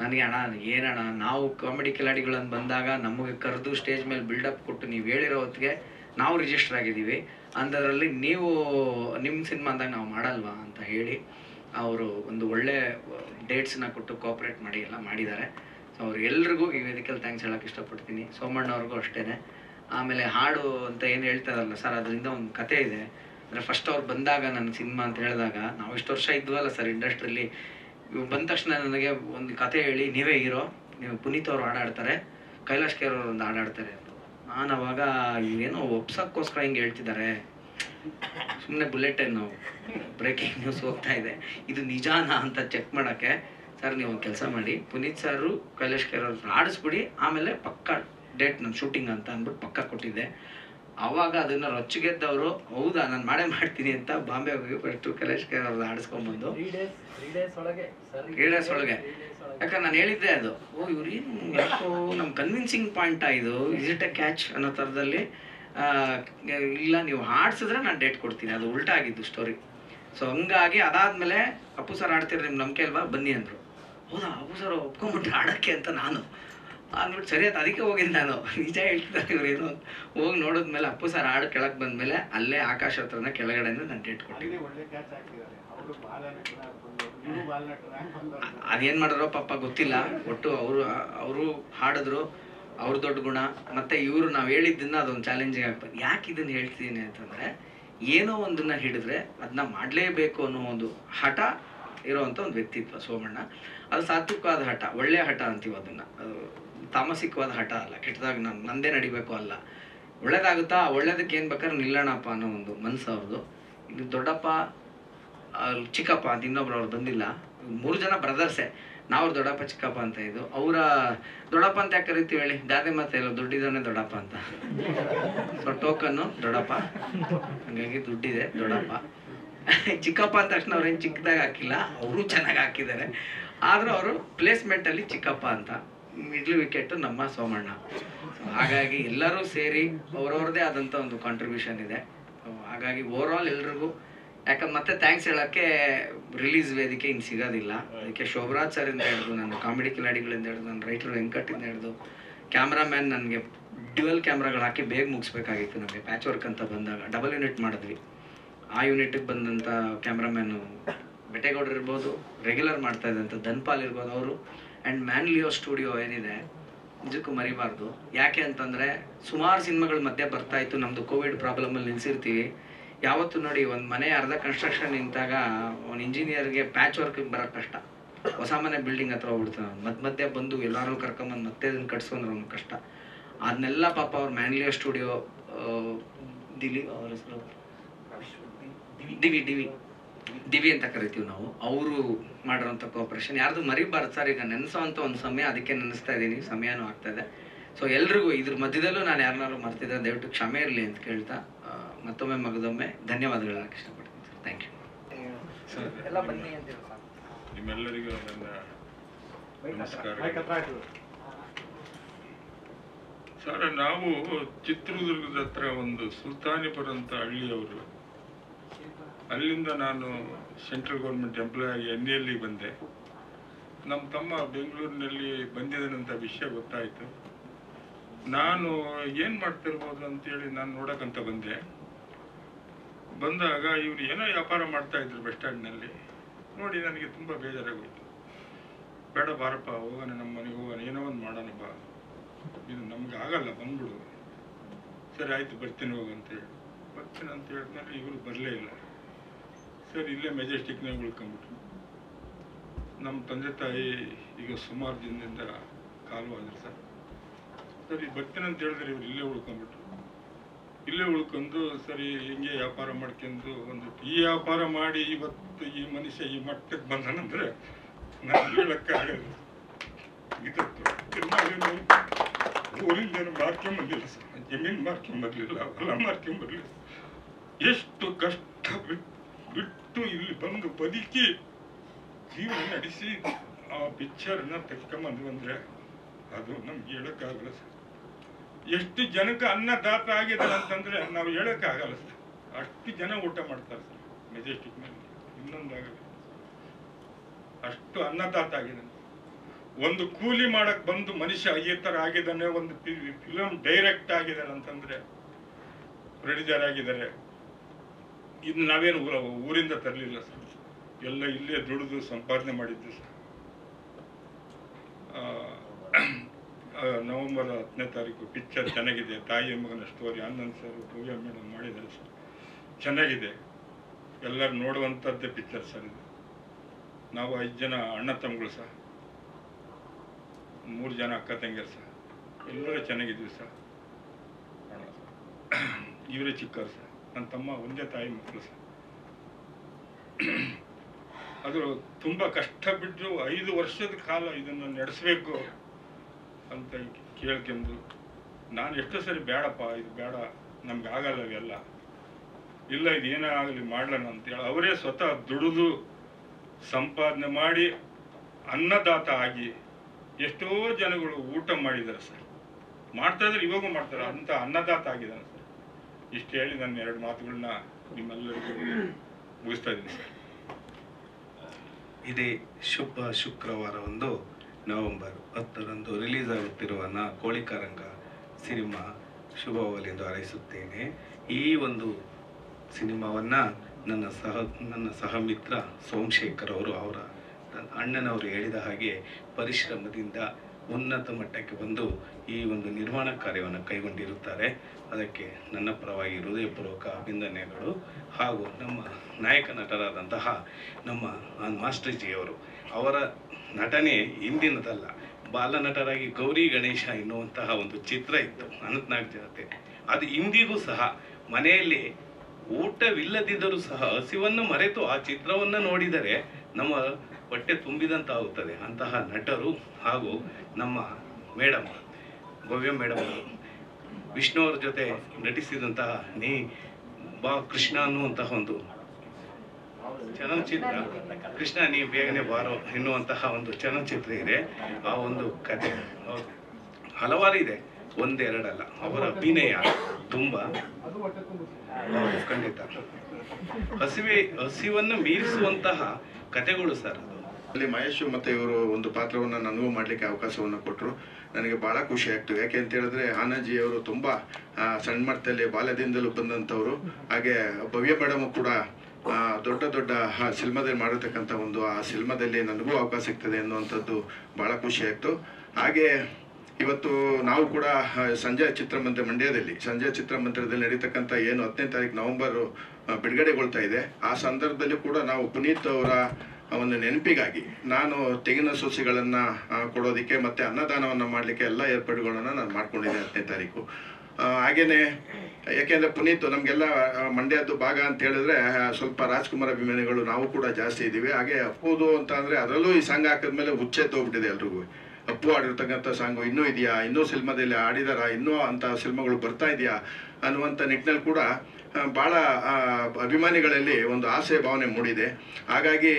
ನನಗೆ ಅಣ್ಣ ಏನಣ್ಣ ನಾವು ಕಾಮಿಡಿ ಖಿಲಾಡಿಗಳನ್ನು ಬಂದಾಗ ನಮಗೆ ಕರೆದು ಸ್ಟೇಜ್ ಮೇಲೆ ಬಿಲ್ಡಪ್ ಕೊಟ್ಟು ನೀವು ಹೇಳಿರೋ ಹೊತ್ತಿಗೆ ನಾವು ರಿಜಿಸ್ಟರ್ ಆಗಿದ್ದೀವಿ. ಅಂಥದ್ರಲ್ಲಿ ನೀವು ನಿಮ್ಮ ಸಿನಿಮಾ ಅಂದಾಗ ನಾವು ಮಾಡಲ್ವಾ? ಅಂತ ಹೇಳಿ ಅವರು ಒಂದು ಒಳ್ಳೆ ಡೇಟ್ಸ್ನ ಕೊಟ್ಟು ಕೋಆಪ್ರೇಟ್ ಮಾಡಿ ಎಲ್ಲ ಮಾಡಿದ್ದಾರೆ. ಸೊ ಅವ್ರು ಎಲ್ರಿಗೂ ಈ ವೇದಿಕೆಯಲ್ಲಿ ಥ್ಯಾಂಕ್ಸ್ ಹೇಳೋಕೆ ಇಷ್ಟಪಡ್ತೀನಿ. ಸೋಮಣ್ಣವ್ರಿಗೂ ಅಷ್ಟೇ ಆಮೇಲೆ ಹಾಡು ಅಂತ ಏನು ಹೇಳ್ತಾ ಇದಾರಲ್ಲ ಸರ್ ಅದರಿಂದ ಒಂದು ಕತೆ ಇದೆ. ಅಂದರೆ ಫಸ್ಟ್ ಅವ್ರು ಬಂದಾಗ ನನ್ನ ಸಿನಿಮಾ ಅಂತ ಹೇಳಿದಾಗ, ನಾವು ಇಷ್ಟು ವರ್ಷ ಇದ್ವಲ್ಲ ಸರ್ ಇಂಡಸ್ಟ್ರಿಲಿ ಬಂದ ತಕ್ಷಣ ನನಗೆ ಒಂದು ಕತೆ ಹೇಳಿ, ನೀವೇ ಹೀರೋ, ನೀವು ಪುನೀತ್ ಅವರು ಹಾಡಾಡ್ತಾರೆ, ಕೈಲಾಶ್ ಕೇರ್ ಅವರು ಒಂದು ಹಾಡಾಡ್ತಾರೆ ಅಂತ. ನಾನು ಅವಾಗ ಏನೋ ಒಪ್ಸಕ್ಕೋಸ್ಕರ ಹಿಂಗೆ ಹೇಳ್ತಿದ್ದಾರೆ. ಸುಮ್ಮನೆ ಬುಲೆಟನ್ನು ಬ್ರೇಕಿಂಗ್ ನ್ಯೂಸ್ ಹೋಗ್ತಾ ಇದೆ. ಇದು ನಿಜಾನಾ ಅಂತ ಚೆಕ್ ಮಾಡೋಕ್ಕೆ ಸರ್ ನೀವು ಒಂದು ಕೆಲಸ ಮಾಡಿ. ಪುನೀತ್ ಸಾರು ಕೈಲೇಶ್ ಕೇರ್ ಅವ್ರನ್ನ ಆಡಿಸ್ಬಿಡಿ. ಆಮೇಲೆ ಪಕ್ಕ ಡೇಟ್ ನನ್ನ ಶೂಟಿಂಗ್ ಅಂತ ಅಂದ್ಬಿಟ್ಟು ಪಕ್ಕ ಕೊಟ್ಟಿದ್ದೆ. ಆವಾಗ ಅದನ್ನು ರೊಚ್ಚಿಗೆದ್ದವರು ಹೌದಾ ನಾನು ಮಾಡೇ ಮಾಡ್ತೀನಿ ಅಂತ ಬಾಂಬೆ ಹೋಗಿ ಫಸ್ಟು ಕೈಲೇಶ್ ಕೇರ್ ಅವ್ರನ್ನ ಆಡಿಸ್ಕೊಂಬಂದು. ತ್ರೀ ಡೇಸ್ ಒಳಗೆ. ಯಾಕಂದ್ರೆ ನಾನು ಹೇಳಿದ್ದೆ ಅದು. ಓ ಇವ್ರು ಏನು ಯಾಕೋ ನಮ್ಮ ಕನ್ವಿನ್ಸಿಂಗ್ ಪಾಯಿಂಟ್ ಇದು? ಇಸ್ ಇಟ್ ಅ ಕ್ಯಾಚ್ ಅನ್ನೋ ಥರದಲ್ಲಿ ಇಲ್ಲ ನೀವು ಹಾಡ್ಸಿದ್ರೆ ನಾನು ಡೇಟ್ ಕೊಡ್ತೀನಿ. ಅದು ಉಲ್ಟಾ ಆಗಿದ್ದು ಸ್ಟೋರಿ ಸೊ ಹಂಗಾಗಿ ಅದಾದಮೇಲೆ ಅಪ್ಪು ಸರ್ ಆಡ್ತೀರಿ ನಿಮ್ಮ ನಂಬಿಕೆ ಅಲ್ವಾ? ಬನ್ನಿ ಅಂದರು. ಹೌದಾ? ಅಪ್ಪು ಸರ್ ಒಪ್ಕೊಂಬಿಟ್ರೆ ಆಡೋಕ್ಕೆ ಅಂತ ನಾನು. ಅಂದ್ಬಿಟ್ಟು ಸರಿ ಸರಿಯಾದ ಅದಕ್ಕೆ ಹೋಗಿದ್ದು ನಾನು. ನಿಜ ಹೇಳ್ತಿದ್ದಾರೆ ಏನು ಹೋಗಿ ನೋಡಿದ್ಮೇಲೆ ಅಪ್ಪು ಸರ್ ಹಾಡು ಕೆಳಗೆ ಬಂದಮೇಲೆ ಅಲ್ಲೇ ಆಕಾಶ ಹತ್ರನ ಕೆಳಗಡೆಯಿಂದ ನಾನು ಡೇಟ್ ಕೊಟ್ಟಿದ್ದೆ ಅದೇನ್ ಮಾಡಿದ್ರೋ ಪಾಪ ಗೊತ್ತಿಲ್ಲ. ಒಟ್ಟು ಅವರು ಅವರು ಹಾಡಿದ್ರು. ಅವ್ರ ದೊಡ್ಡ ಗುಣ, ಮತ್ತೆ ಇವರು ನಾವು ಹೇಳಿದ್ದನ್ನ ಅದೊಂದು ಚಾಲೆಂಜಿಂಗ್ ಆಗ್ತದೆ ಯಾಕೆ ಇದನ್ನು ಹೇಳ್ತಿದ್ದೀನಿ ಅಂತಂದ್ರೆ, ಏನೋ ಒಂದನ್ನ ಹಿಡಿದ್ರೆ ಅದನ್ನ ಮಾಡಲೇಬೇಕು ಅನ್ನೋ ಒಂದು ಹಠ ಇರುವಂತ ಒಂದು ವ್ಯಕ್ತಿತ್ವ ಸೋಮಣ್ಣ. ಅದು ಸಾತ್ವಿಕವಾದ ಹಠ ಒಳ್ಳೆಯ ಹಠ ಅಂತೀವಿ ಅದನ್ನ. ಅದು ತಾಮಸಿಕವಾದ ಹಠ ಅಲ್ಲ, ಕೆಟ್ಟದಾಗ ನಾನು, ನಂದೇ ನಡಿಬೇಕು ಅಲ್ಲ. ಒಳ್ಳೇದಾಗುತ್ತಾ ಒಳ್ಳೇದಕ್ಕೆ ಏನು ಬೇಕಾದ್ರೆ ನಿಲ್ಲೋಣಪ್ಪ ಅನ್ನೋ ಒಂದು ಮನ್ಸು ಅವ್ರದ್ದು ಇದು ದೊಡ್ಡಪ್ಪ ಚಿಕ್ಕಪ್ಪ ಅಂತ ಇನ್ನೊಬ್ರು ಅವ್ರು ಬಂದಿಲ್ಲ. ಮೂರು ಜನ ಬ್ರದರ್ಸೇ ನಾವು ದೊಡ್ಡಪ್ಪ, ಚಿಕ್ಕಪ್ಪ ಅಂತ ಇದು. ಅವರ ದೊಡ್ಡಪ್ಪ ಅಂತ ಯಾಕೆ ಕರಿತೀವಿ ಹೇಳಿ? ಗಾದೆ ಮಾತೆ ಇಲ್ಲ ದುಡ್ಡಿದ್ದಾನೆ ದೊಡ್ಡಪ್ಪ ಅಂತ. ಸೊ ಟೋಕನ್ನು ದೊಡ್ಡಪ್ಪ. ಹಂಗಾಗಿ ದುಡ್ಡಿದೆ ದೊಡ್ಡಪ್ಪ. ಚಿಕ್ಕಪ್ಪ ಅಂದ ತಕ್ಷಣ ಅವ್ರೇನು ಚಿಕ್ಕದಾಗ ಹಾಕಿಲ್ಲ, ಅವರು ಚೆನ್ನಾಗಿ ಹಾಕಿದ್ದಾರೆ. ಆದರೂ ಅವರು ಪ್ಲೇಸ್ಮೆಂಟಲ್ಲಿ ಚಿಕ್ಕಪ್ಪ ಅಂತ. ಮಿಡ್ಲ್ ವಿಕೆಟ್ ನಮ್ಮ ಸೋಮಣ್ಣ. ಹಾಗಾಗಿ ಎಲ್ಲರೂ ಸೇರಿ ಅವ್ರವ್ರದ್ದೇ ಆದಂಥ ಒಂದು ಕಾಂಟ್ರಿಬ್ಯೂಷನ್ ಇದೆ. ಹಾಗಾಗಿ ಓವರ್ ಆಲ್ ಎಲ್ರಿಗೂ ಯಾಕಂದ್ರೆ ಮತ್ತೆ ಥ್ಯಾಂಕ್ಸ್ ಹೇಳಕ್ಕೆ ರಿಲೀಸ್ ವೇದಿಕೆ ಇನ್ ಸಿಗೋದಿಲ್ಲ. ಅದಕ್ಕೆ ಶೋಭರಾಜ್ ಸರ್ ಇಂದ ಹಿಡಿದು, ನನ್ನ ಕಾಮಿಡಿ ಕಿಲಾಡಿಗಳಿಂದ ಹಿಡಿದು, ನನ್ನ ರೈಟರ್ ವೆಂಕಟಿಂದ ಹಿಡಿದು ಕ್ಯಾಮ್ರಾಮ್ಯಾನ್ ನನಗೆ ಡ್ಯುವಲ್ ಕ್ಯಾಮ್ರಾಗಳು ಹಾಕಿ ಬೇಗ ಮುಗಿಸ್ಬೇಕಾಗಿತ್ತು ನಮಗೆ. ಪ್ಯಾಚ್ ವರ್ಕ್ ಅಂತ ಬಂದಾಗ ಡಬಲ್ ಯೂನಿಟ್ ಮಾಡಿದ್ವಿ. ಆ ಯೂನಿಟಿಗೆ ಬಂದಂಥ ಕ್ಯಾಮ್ರಾಮ್ಯಾನು ಬೆಟ್ಟೇಗೌಡರು ಇರ್ಬೋದು ರೆಗ್ಯುಲರ್ ಮಾಡ್ತಾ ಇದ್ದಂಥ ಧನ್ಪಾಲ್ ಇರ್ಬೋದು ಅವರು. ಆ್ಯಂಡ್ ಮ್ಯಾನ್ಲಿಯೋ ಸ್ಟುಡಿಯೋ ಏನಿದೆ, ನಿಜಕ್ಕೂ ಮರಿಬಾರ್ದು. ಯಾಕೆ ಅಂತಂದರೆ ಸುಮಾರು ಸಿನಿಮಾಗಳ ಮಧ್ಯೆ ಬರ್ತಾಯಿತ್ತು ನಮ್ಮದು ಕೋವಿಡ್ ಪ್ರಾಬ್ಲಮಲ್ಲಿ ನಿಲ್ಸಿರ್ತೀವಿ. ಯಾವತ್ತು ನೋಡಿ, ಒಂದು ಮನೆ ಅರ್ಧ ಕನ್ಸ್ಟ್ರಕ್ಷನ್ ನಿಂತಾಗ ಒಂದು ಇಂಜಿನಿಯರ್ಗೆ ಪ್ಯಾಚ್ ವರ್ಕ್ ಬರೋ ಕಷ್ಟ. ಹೊಸ ಮನೆ ಬಿಲ್ಡಿಂಗ್ ಹತ್ರ ಹೋಗ್ಬಿಡ್ತಾನೆ ಮಧ್ಯ ಮಧ್ಯೆ ಬಂದು ಎಲ್ಲರೂ ಕರ್ಕೊಂಬಂದು ಮತ್ತೆ ಅದನ್ನು ಕಟ್ಸ್ಕೊಂಡ್ರೆ ಒಂದು ಕಷ್ಟ. ಅದನ್ನೆಲ್ಲ ಪಾಪ ಅವ್ರ ಮ್ಯಾನ್ಲಿಯೋ ಸ್ಟುಡಿಯೋ ದಿಲಿ ಅವ್ರ ಹೆಸರು? ದಿವಿ ದಿವಿ. ದಿವಿ ಅಂತ ಕರಿತೀವಿ ನಾವು. ಅವರು ಮಾಡಿರೋಂಥ ಕೋಆಪರೇಷನ್ ಯಾರ್ದು ಮರಿಬಾರ್ದು ಸರ್, ಈಗ ನೆನೆಸೋವಂಥ ಒಂದು ಸಮಯ ಅದಕ್ಕೆ ನೆನೆಸ್ತಾ ಇದ್ದೀನಿ ಸಮಯನೂ ಆಗ್ತಾ ಇದೆ. ಸೊ ಎಲ್ರಿಗೂ ಇದ್ರ ಮಧ್ಯದಲ್ಲೂ ನಾನು ಯಾರನ್ನಾರು ಮರ್ತಿದ್ರೆ ದಯವಿಟ್ಟು ಕ್ಷಮೆ ಇರಲಿ ಅಂತ ಕೇಳ್ತಾ ಮತ್ತೊಮ್ಮೆ ಮಗದೊಮ್ಮೆ ಧನ್ಯವಾದಗಳು ಹೇಳಕ್ಕೆ ಇಷ್ಟಪಡ್ತೀನಿ ಸರ್. ಥ್ಯಾಂಕ್ ಯು ಎಲ್ಲ ಬನ್ನಿ ನಿಮ್ಮೆಲ್ಲರಿಗೂ ನನ್ನ ನಮಸ್ಕಾರ. ಸರ್ ನಾವು ಚಿತ್ರದುರ್ಗದ ಹತ್ರ ಒಂದು ಸುಲ್ತಾನಿಪುರ ಅಂತ ಹಳ್ಳಿಯವರು. ಅಲ್ಲಿಂದ ನಾನು ಸೆಂಟ್ರಲ್ ಗೌರ್ಮೆಂಟ್ ಎಂಪ್ಲಾಯ್ ಆಗಿ ಎನ್ ಎಲ್ಲಿ ಬಂದೆ. ನಮ್ಮ ತಮ್ಮ ಬೆಂಗಳೂರಿನಲ್ಲಿ ಬಂದಿದ್ದಂಥ ವಿಷಯ ಗೊತ್ತಾಯಿತು. ನಾನು ಏನು ಮಾಡ್ತಿರ್ಬೋದು ಅಂತೇಳಿ ನಾನು ನೋಡೋಕ್ಕಂತ ಬಂದೆ. ಬಂದಾಗ ಇವರು ಏನೋ ವ್ಯಾಪಾರ ಮಾಡ್ತಾ ಇದ್ರು ಬಸ್ ಸ್ಟ್ಯಾಂಡ್ನಲ್ಲಿ ನೋಡಿ ನನಗೆ ತುಂಬ ಬೇಜಾರಾಗೋಯ್ತು. ಬೇಡ ಬಾರಪ್ಪ, ಹೋಗೋಣ, ನಮ್ಮ ಮನೆಗೆ ಹೋಗೋಣ, ಏನೋ ಒಂದು ಮಾಡೋಣ ಬಾ. ಇದು ನಮ್ಗೆ ಆಗಲ್ಲ, ಬಂದ್ಬಿಡು. ಸರಿ, ಆಯ್ತು, ಬರ್ತೀನಿ ಹೇಳಿ. ಬರ್ತೀನಿ ಅಂತ ಹೇಳಿದ್ಮೇಲೆ ಇವರು ಬರಲೇ ಇಲ್ಲ. ಸರಿ, ಇಲ್ಲೇ ಮೆಜೆಸ್ಟಿಕ್ನಾಗ ಉಳ್ಕೊಂಬಿಟ್ರು ನಮ್ಮ ತಂದೆ ತಾಯಿ ಈಗ ಸುಮಾರು ದಿನದಿಂದ ಕಾಲು ಆದ್ರೆ ಸರ್. ಸರಿ, ಬರ್ತೀನಿ ಅಂತ ಹೇಳಿದ್ರೆ ಇವ್ರು ಇಲ್ಲೇ ಉಳ್ಕೊಂಬಿಟ್ರು ಇಲ್ಲೇ ಉಳ್ಕೊಂಡು ಸರಿ ಹಿಂಗೆ ವ್ಯಾಪಾರ ಮಾಡ್ಕೊಂಡು ಒಂದು ಈ ವ್ಯಾಪಾರ ಮಾಡಿ ಇವತ್ತು ಈ ಮನುಷ್ಯ ಈ ಮಟ್ಟಕ್ಕೆ ಬಂದನಂದ್ರೆ ನಾನು ಹೇಳಕ್ಕಾಗಲ್ಲ ಊರಿನ ಜನ ಊರಿಂದ ಮಾರ್ಕೊಂಬಂದಿಲ್ಲ ಸರ್. ಜಮೀನು ಮಾರ್ಕೊಂಬರ್ಲಿಲ್ಲ ಹೊಲ ಮಾರ್ಕೊಂಬರ್ಲಿಲ್ಲ ಎಷ್ಟು ಕಷ್ಟ ಬಿಟ್- ಬಿಟ್ಟು ಇಲ್ಲಿ ಬಂದು ಬದುಕಿ ಜೀವನ ನಡೆಸಿ ಆ ಪಿಕ್ಚರ್ನ ತೆಗ್ಕೊಂಬಂದು ಅಂದರೆ ಅದು ನಮ್ಗೆ ಹೇಳಕ್ಕಾಗಲ್ಲ ಸರ್. ಎಷ್ಟು ಜನಕ್ಕೆ ಅನ್ನದಾತ ಆಗಿದೆ ಅಂತಂದ್ರೆ ನಾವು ಹೇಳಕ್ಕಾಗಲ್ಲ ಸರ್. ಅಷ್ಟು ಜನ ಊಟ ಮಾಡ್ತಾರೆ ಸರ್. ಮೇಲೆ ಇನ್ನೊಂದಾಗಲ್ಲ ಅಷ್ಟು ಅನ್ನದಾತ ಆಗಿದೆ. ಒಂದು ಕೂಲಿ ಮಾಡಕ್ ಬಂದು ಮನುಷ್ಯ ಈ ತರ ಆಗಿದ್ದಾನೆ ಒಂದು ಫಿಲಂ ಡೈರೆಕ್ಟ್ ಆಗಿದ್ದಾನೆ ಅಂತಂದ್ರೆ ಪ್ರೊಡ್ಯೂಸರ್ ಆಗಿದ್ದಾರೆ. ಇದು ನಾವೇನು ಊರ- ಊರಿಂದ ತರಲಿಲ್ಲ ಸರ್. ಎಲ್ಲ ಇಲ್ಲೇ ದುಡಿದು ಸಂಪಾದನೆ ಮಾಡಿದ್ದು ಸರ್. ನವೆಂಬರ್ ಹತ್ತನೇ ತಾರೀಕು ಪಿಕ್ಚರ್ ಚೆನ್ನಾಗಿದೆ. ತಾಯಿ ಮಗನ ಸ್ಟೋರಿ ಅನ್ನನ್ ಸರ್ ಪೂಜೆ ಮೇಡಮ್ ಮಾಡಿದ್ದಾರೆ ಸರ್ ಚೆನ್ನಾಗಿದೆ. ಎಲ್ಲರೂ ನೋಡುವಂಥದ್ದೇ ಪಿಕ್ಚರ್ ಸರ್ ಇದು. ನಾವು ಐದು ಜನ ಅಣ್ಣ ತಮ್ಮಗಳು ಸರ್ ಮೂರು ಜನ ಅಕ್ಕ ತಂಗಿಯರು ಸರ್ ಎಲ್ಲರೂ ಚೆನ್ನಾಗಿದ್ವಿ ಸರ್ <clears throat> ಇವರೇ ಚಿಕ್ಕವ್ರು ಸರ್ ನನ್ನ ತಮ್ಮ ಒಂದೇ ತಾಯಿ ಮಕ್ಕಳು ಸರ್ ಅದು ತುಂಬ ಕಷ್ಟ ಬಿಟ್ಟು ಐದು ವರ್ಷದ ಕಾಲ ಇದನ್ನು ನಡೆಸಬೇಕು. ಅಂತ ಕೇಳ್ಕೊಂಡು, ನಾನು ಎಷ್ಟೋ ಸರಿ ಬೇಡಪ್ಪ ಇದು ಬೇಡ ನಮ್ಗೆ ಆಗಲ್ಲ ಇವೆಲ್ಲ. ಇಲ್ಲ, ಇದು ಏನೇ ಆಗಲಿ ಮಾಡ್ಲಣ ಅಂತೇಳಿ ಅವರೇ ಸ್ವತಃ ದುಡಿದು ಸಂಪಾದನೆ ಮಾಡಿ ಅನ್ನದಾತ ಆಗಿ ಎಷ್ಟೋ ಜನಗಳು ಊಟ ಮಾಡಿದ್ದಾರೆ ಸರ್. ಮಾಡ್ತಾ ಇದ್ರೆ ಇವಾಗೂ ಮಾಡ್ತಾರೆ. ಅಂತ ಅನ್ನದಾತ ಆಗಿದ್ದಾನೆ ಸರ್. ಇಷ್ಟು ಹೇಳಿ ನನ್ನ ಎರಡು ಮಾತುಗಳನ್ನ ನಿಮ್ಮೆಲ್ಲರಿಗೂ ಮುಗಿಸ್ತಾ ಇದ್ದೀನಿ ಸರ್. ಇದೇ ಶುಭ ಶುಕ್ರವಾರವಂದು ನವೆಂಬರ್ ಹತ್ತರಂದು ರಿಲೀಸ್ ಆಗುತ್ತಿರುವ ನಾ ಕೋಳಿಕಾರಂಗ ಸಿನಿಮಾ ಶುಭವಾಗಲೆಂದು ಹಾರೈಸುತ್ತೇನೆ. ಈ ಒಂದು ಸಿನಿಮಾವನ್ನು ನನ್ನ ಸಹ, ನನ್ನ ಸಹಮಿತ್ರ ಸೋಮಶೇಖರ್ ಅವರು, ಅವರ ನನ್ನ ಅಣ್ಣನವರು ಹೇಳಿದ ಹಾಗೆ ಪರಿಶ್ರಮದಿಂದ ಉನ್ನತ ಮಟ್ಟಕ್ಕೆ ಬಂದು ಈ ಒಂದು ನಿರ್ಮಾಣ ಕಾರ್ಯವನ್ನು ಕೈಗೊಂಡಿರುತ್ತಾರೆ. ಅದಕ್ಕೆ ನನ್ನ ಪರವಾಗಿ ಹೃದಯಪೂರ್ವಕ ಅಭಿನಂದನೆಗಳು. ಹಾಗೂ ನಮ್ಮ ನಾಯಕ ನಟರಾದಂತಹ ನಮ್ಮ ಮಾಸ್ಟರ್ ಜಿಯವರು ಅವರ ನಟನೆ ಹಿಂದಿನದಲ್ಲ. ಬಾಲನಟರಾಗಿ ಗೌರಿ ಗಣೇಶ ಎನ್ನುವಂತಹ ಒಂದು ಚಿತ್ರ ಇತ್ತು, ಅನಂತನಾಗ್ ಜನತೆ ಅದು ಇಂದಿಗೂ ಸಹ ಮನೆಯಲ್ಲಿ ಊಟವಿಲ್ಲದಿದ್ದರೂ ಸಹ ಹಸಿವನ್ನು ಮರೆತು ಆ ಚಿತ್ರವನ್ನು ನೋಡಿದರೆ ನಮ್ಮ ಹೊಟ್ಟೆ ತುಂಬಿದಂತಾಗುತ್ತದೆ. ಅಂತಹ ನಟರು ಹಾಗೂ ನಮ್ಮ ಮೇಡಮ್, ಭವ್ಯ ಮೇಡಮ್ ಅವರು. ವಿಷ್ಣು ಜೊತೆ ನಟಿಸಿದಂತಹ ನೀ. ಬಾ ಕೃಷ್ಣ ಅನ್ನುವಂತಹ ಒಂದು ಚಲನಚಿತ್ರ. ಕೃಷ್ಣ ನೀ ಬೇಗನೆ ಬಾರೋ. ಎನ್ನುವಂತಹ ಒಂದು ಚಲನಚಿತ್ರ ಇದೆ. ಆ ಒಂದು ಕತೆ. ಹಲವಾರು ಇದೆ. ಒಂದೆರಡಲ್ಲ. ಅವರ ಅಭಿನಯ ತುಂಬಾ. ಖಂಡಿತ. ಹಸಿವೆ, ಹಸಿವನ್ನು ಮೀರಿಸುವಂತಹ ಕತೆಗಳು ಸರ್ ಅಲ್ಲಿ ಮಹೇಶ್ ಮತ್ತೆ ಇವರು ಒಂದು ಪಾತ್ರವನ್ನು ನನಗೂ ಮಾಡಲಿಕ್ಕೆ ಅವಕಾಶವನ್ನು ಕೊಟ್ಟರು ನನಗೆ ಬಹಳ ಖುಷಿ ಆಯ್ತು ಯಾಕೆ ಅಂತ ಹೇಳಿದ್ರೆ ಆನಂದಜಿ ಅವರು ತುಂಬಾ ಸಣ್ಣ ಮಟ್ಟದಲ್ಲಿ ಬಾಲ್ಯದಿಂದಲೂ ಬಂದಂಥವ್ರು. ಹಾಗೆ ಭವ್ಯ ಮೇಡಮ್ ಕೂಡ ದೊಡ್ಡ ದೊಡ್ಡ ಸಿನಿಮಾದಲ್ಲಿ ಮಾಡಿರ್ತಕ್ಕಂಥ ಒಂದು ಆ ಸಿನಿಮಾದಲ್ಲಿ ನನಗೂ ಅವಕಾಶ ಸಿಗ್ತದೆ ಅನ್ನುವಂಥದ್ದು ಭಾಳ ಖುಷಿ ಆಯ್ತು ಹಾಗೆ ಇವತ್ತು ನಾವು ಕೂಡ ಸಂಜೆ ಚಿತ್ರಮಂದಿರ ಮಂಡ್ಯದಲ್ಲಿ ಸಂಜೆ ಚಿತ್ರಮಂದಿರದಲ್ಲಿ ನಡೀತಕ್ಕಂಥ ಏನು ಹತ್ತನೇ ತಾರೀಕು ನವೆಂಬರ್ ಬಿಡುಗಡೆಗೊಳ್ತಾ ಇದೆ. ಆ ಸಂದರ್ಭದಲ್ಲಿ ಕೂಡ ನಾವು ಪುನೀತ್ ಅವರ ಒಂದು ನೆನಪಿಗಾಗಿ ನಾನು ತೆಂಗಿನ ಸೊಸೆಗಳನ್ನು ಕೊಡೋದಕ್ಕೆ ಮತ್ತು ಅನ್ನದಾನವನ್ನು ಮಾಡಲಿಕ್ಕೆ ಎಲ್ಲ ಏರ್ಪಾಡುಗಳನ್ನು ನಾನು ಮಾಡ್ಕೊಂಡಿದ್ದೆ ಹತ್ತನೇ ತಾರೀಕು ಆ, ಹಾಗೇನೆ ಯಾಕೆಂದ್ರೆ ಪುನೀತ್ ನಮಗೆಲ್ಲ ಮಂಡ್ಯದ್ದು ಭಾಗ ಅಂತ ಹೇಳಿದ್ರೆ ಸ್ವಲ್ಪ ರಾಜ್ಕುಮಾರ್ ಅಭಿಮಾನಿಗಳು ನಾವು ಕೂಡ ಜಾಸ್ತಿ ಇದ್ದೀವಿ. ಹಾಗೆ ಅಪ್ಪುದು ಅಂತ ಅಂದ್ರೆ ಅದರಲ್ಲೂ ಈ ಸಾಂಗ್ ಹಾಕಿದ್ಮೇಲೆ ಹುಚ್ಚೆತ್ತೋಗ್ಬಿಟ್ಟಿದೆ ಎಲ್ರಿಗೂ. ಅಪ್ಪು ಆಡಿರ್ತಕ್ಕಂಥ ಸಾಂಗು ಇನ್ನೂ ಇದೆಯಾ? ಇನ್ನೂ ಸಿನಿಮಾದಲ್ಲಿ ಆಡಿದಾರ ಇನ್ನೂ ಅಂತ ಸಿನಿಮಾಗಳು ಬರ್ತಾ ಇದೆಯಾ? ಅನ್ನುವಂಥ ನಿಟ್ಟಿನಲ್ಲಿ ಕೂಡ ಬಹಳ ಅಭಿಮಾನಿಗಳಲ್ಲಿ ಒಂದು ಆಸೆ ಭಾವನೆ ಮೂಡಿದೆ. ಹಾಗಾಗಿ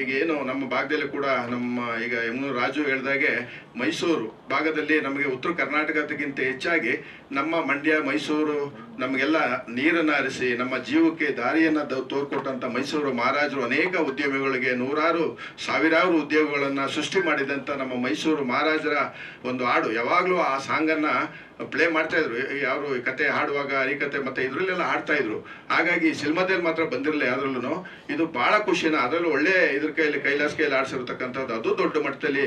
ಈಗ ಏನು ನಮ್ಮ ಭಾಗದಲ್ಲಿ ಕೂಡ ನಮ್ಮ ಈಗ ಯಮುನೂರು ರಾಜು ಹೇಳಿದಾಗೆ ಮೈಸೂರು ಭಾಗದಲ್ಲಿ ನಮಗೆ ಉತ್ತರ ಕರ್ನಾಟಕಕ್ಕಿಂತ ಹೆಚ್ಚಾಗಿ ನಮ್ಮ ಮಂಡ್ಯ, ಮೈಸೂರು ನಮಗೆಲ್ಲ ನೀರನ್ನು ಹರಿಸಿ, ನಮ್ಮ ಜೀವಕ್ಕೆ ದಾರಿಯನ್ನು ತೋರ್ಕೊಟ್ಟಂತ ಮೈಸೂರು ಮಹಾರಾಜರು ಅನೇಕ ಉದ್ಯಮಿಗಳಿಗೆ ನೂರಾರು, ಸಾವಿರಾರು ಉದ್ಯೋಗಗಳನ್ನು ಸೃಷ್ಟಿ ಮಾಡಿದಂಥ ನಮ್ಮ ಮೈಸೂರು ಮಹಾರಾಜರ ಒಂದು ಹಾಡು. ಯಾವಾಗಲೂ ಆ ಸಾಂಗನ್ನು ಪ್ಲೇ ಮಾಡ್ತಾ ಇದ್ರು. ಯಾರು ಈ ಕತೆ ಹಾಡುವಾಗ ಹರಿಕತೆ ಮತ್ತೆ ಇದ್ರಲ್ಲೆಲ್ಲ ಹಾಡ್ತಾ ಇದ್ರು. ಹಾಗಾಗಿ ಸಿನಿಮಾದಲ್ಲಿ ಮಾತ್ರ ಬಂದಿರಲಿಲ್ಲ ಯಾವ್ದ್ರಲ್ಲೂ ಇದು ಬಹಳ ಖುಷಿನ, ಅದರಲ್ಲೂ ಒಳ್ಳೆ ಇದ್ರ ಕೈಯಲ್ಲಿ ಕೈಲಾಸ ಕೈಯಲ್ಲಿ ಆಡ್ಸಿರ್ತಕ್ಕಂಥದ್ದು ಅದು ದೊಡ್ಡ ಮಟ್ಟದಲ್ಲಿ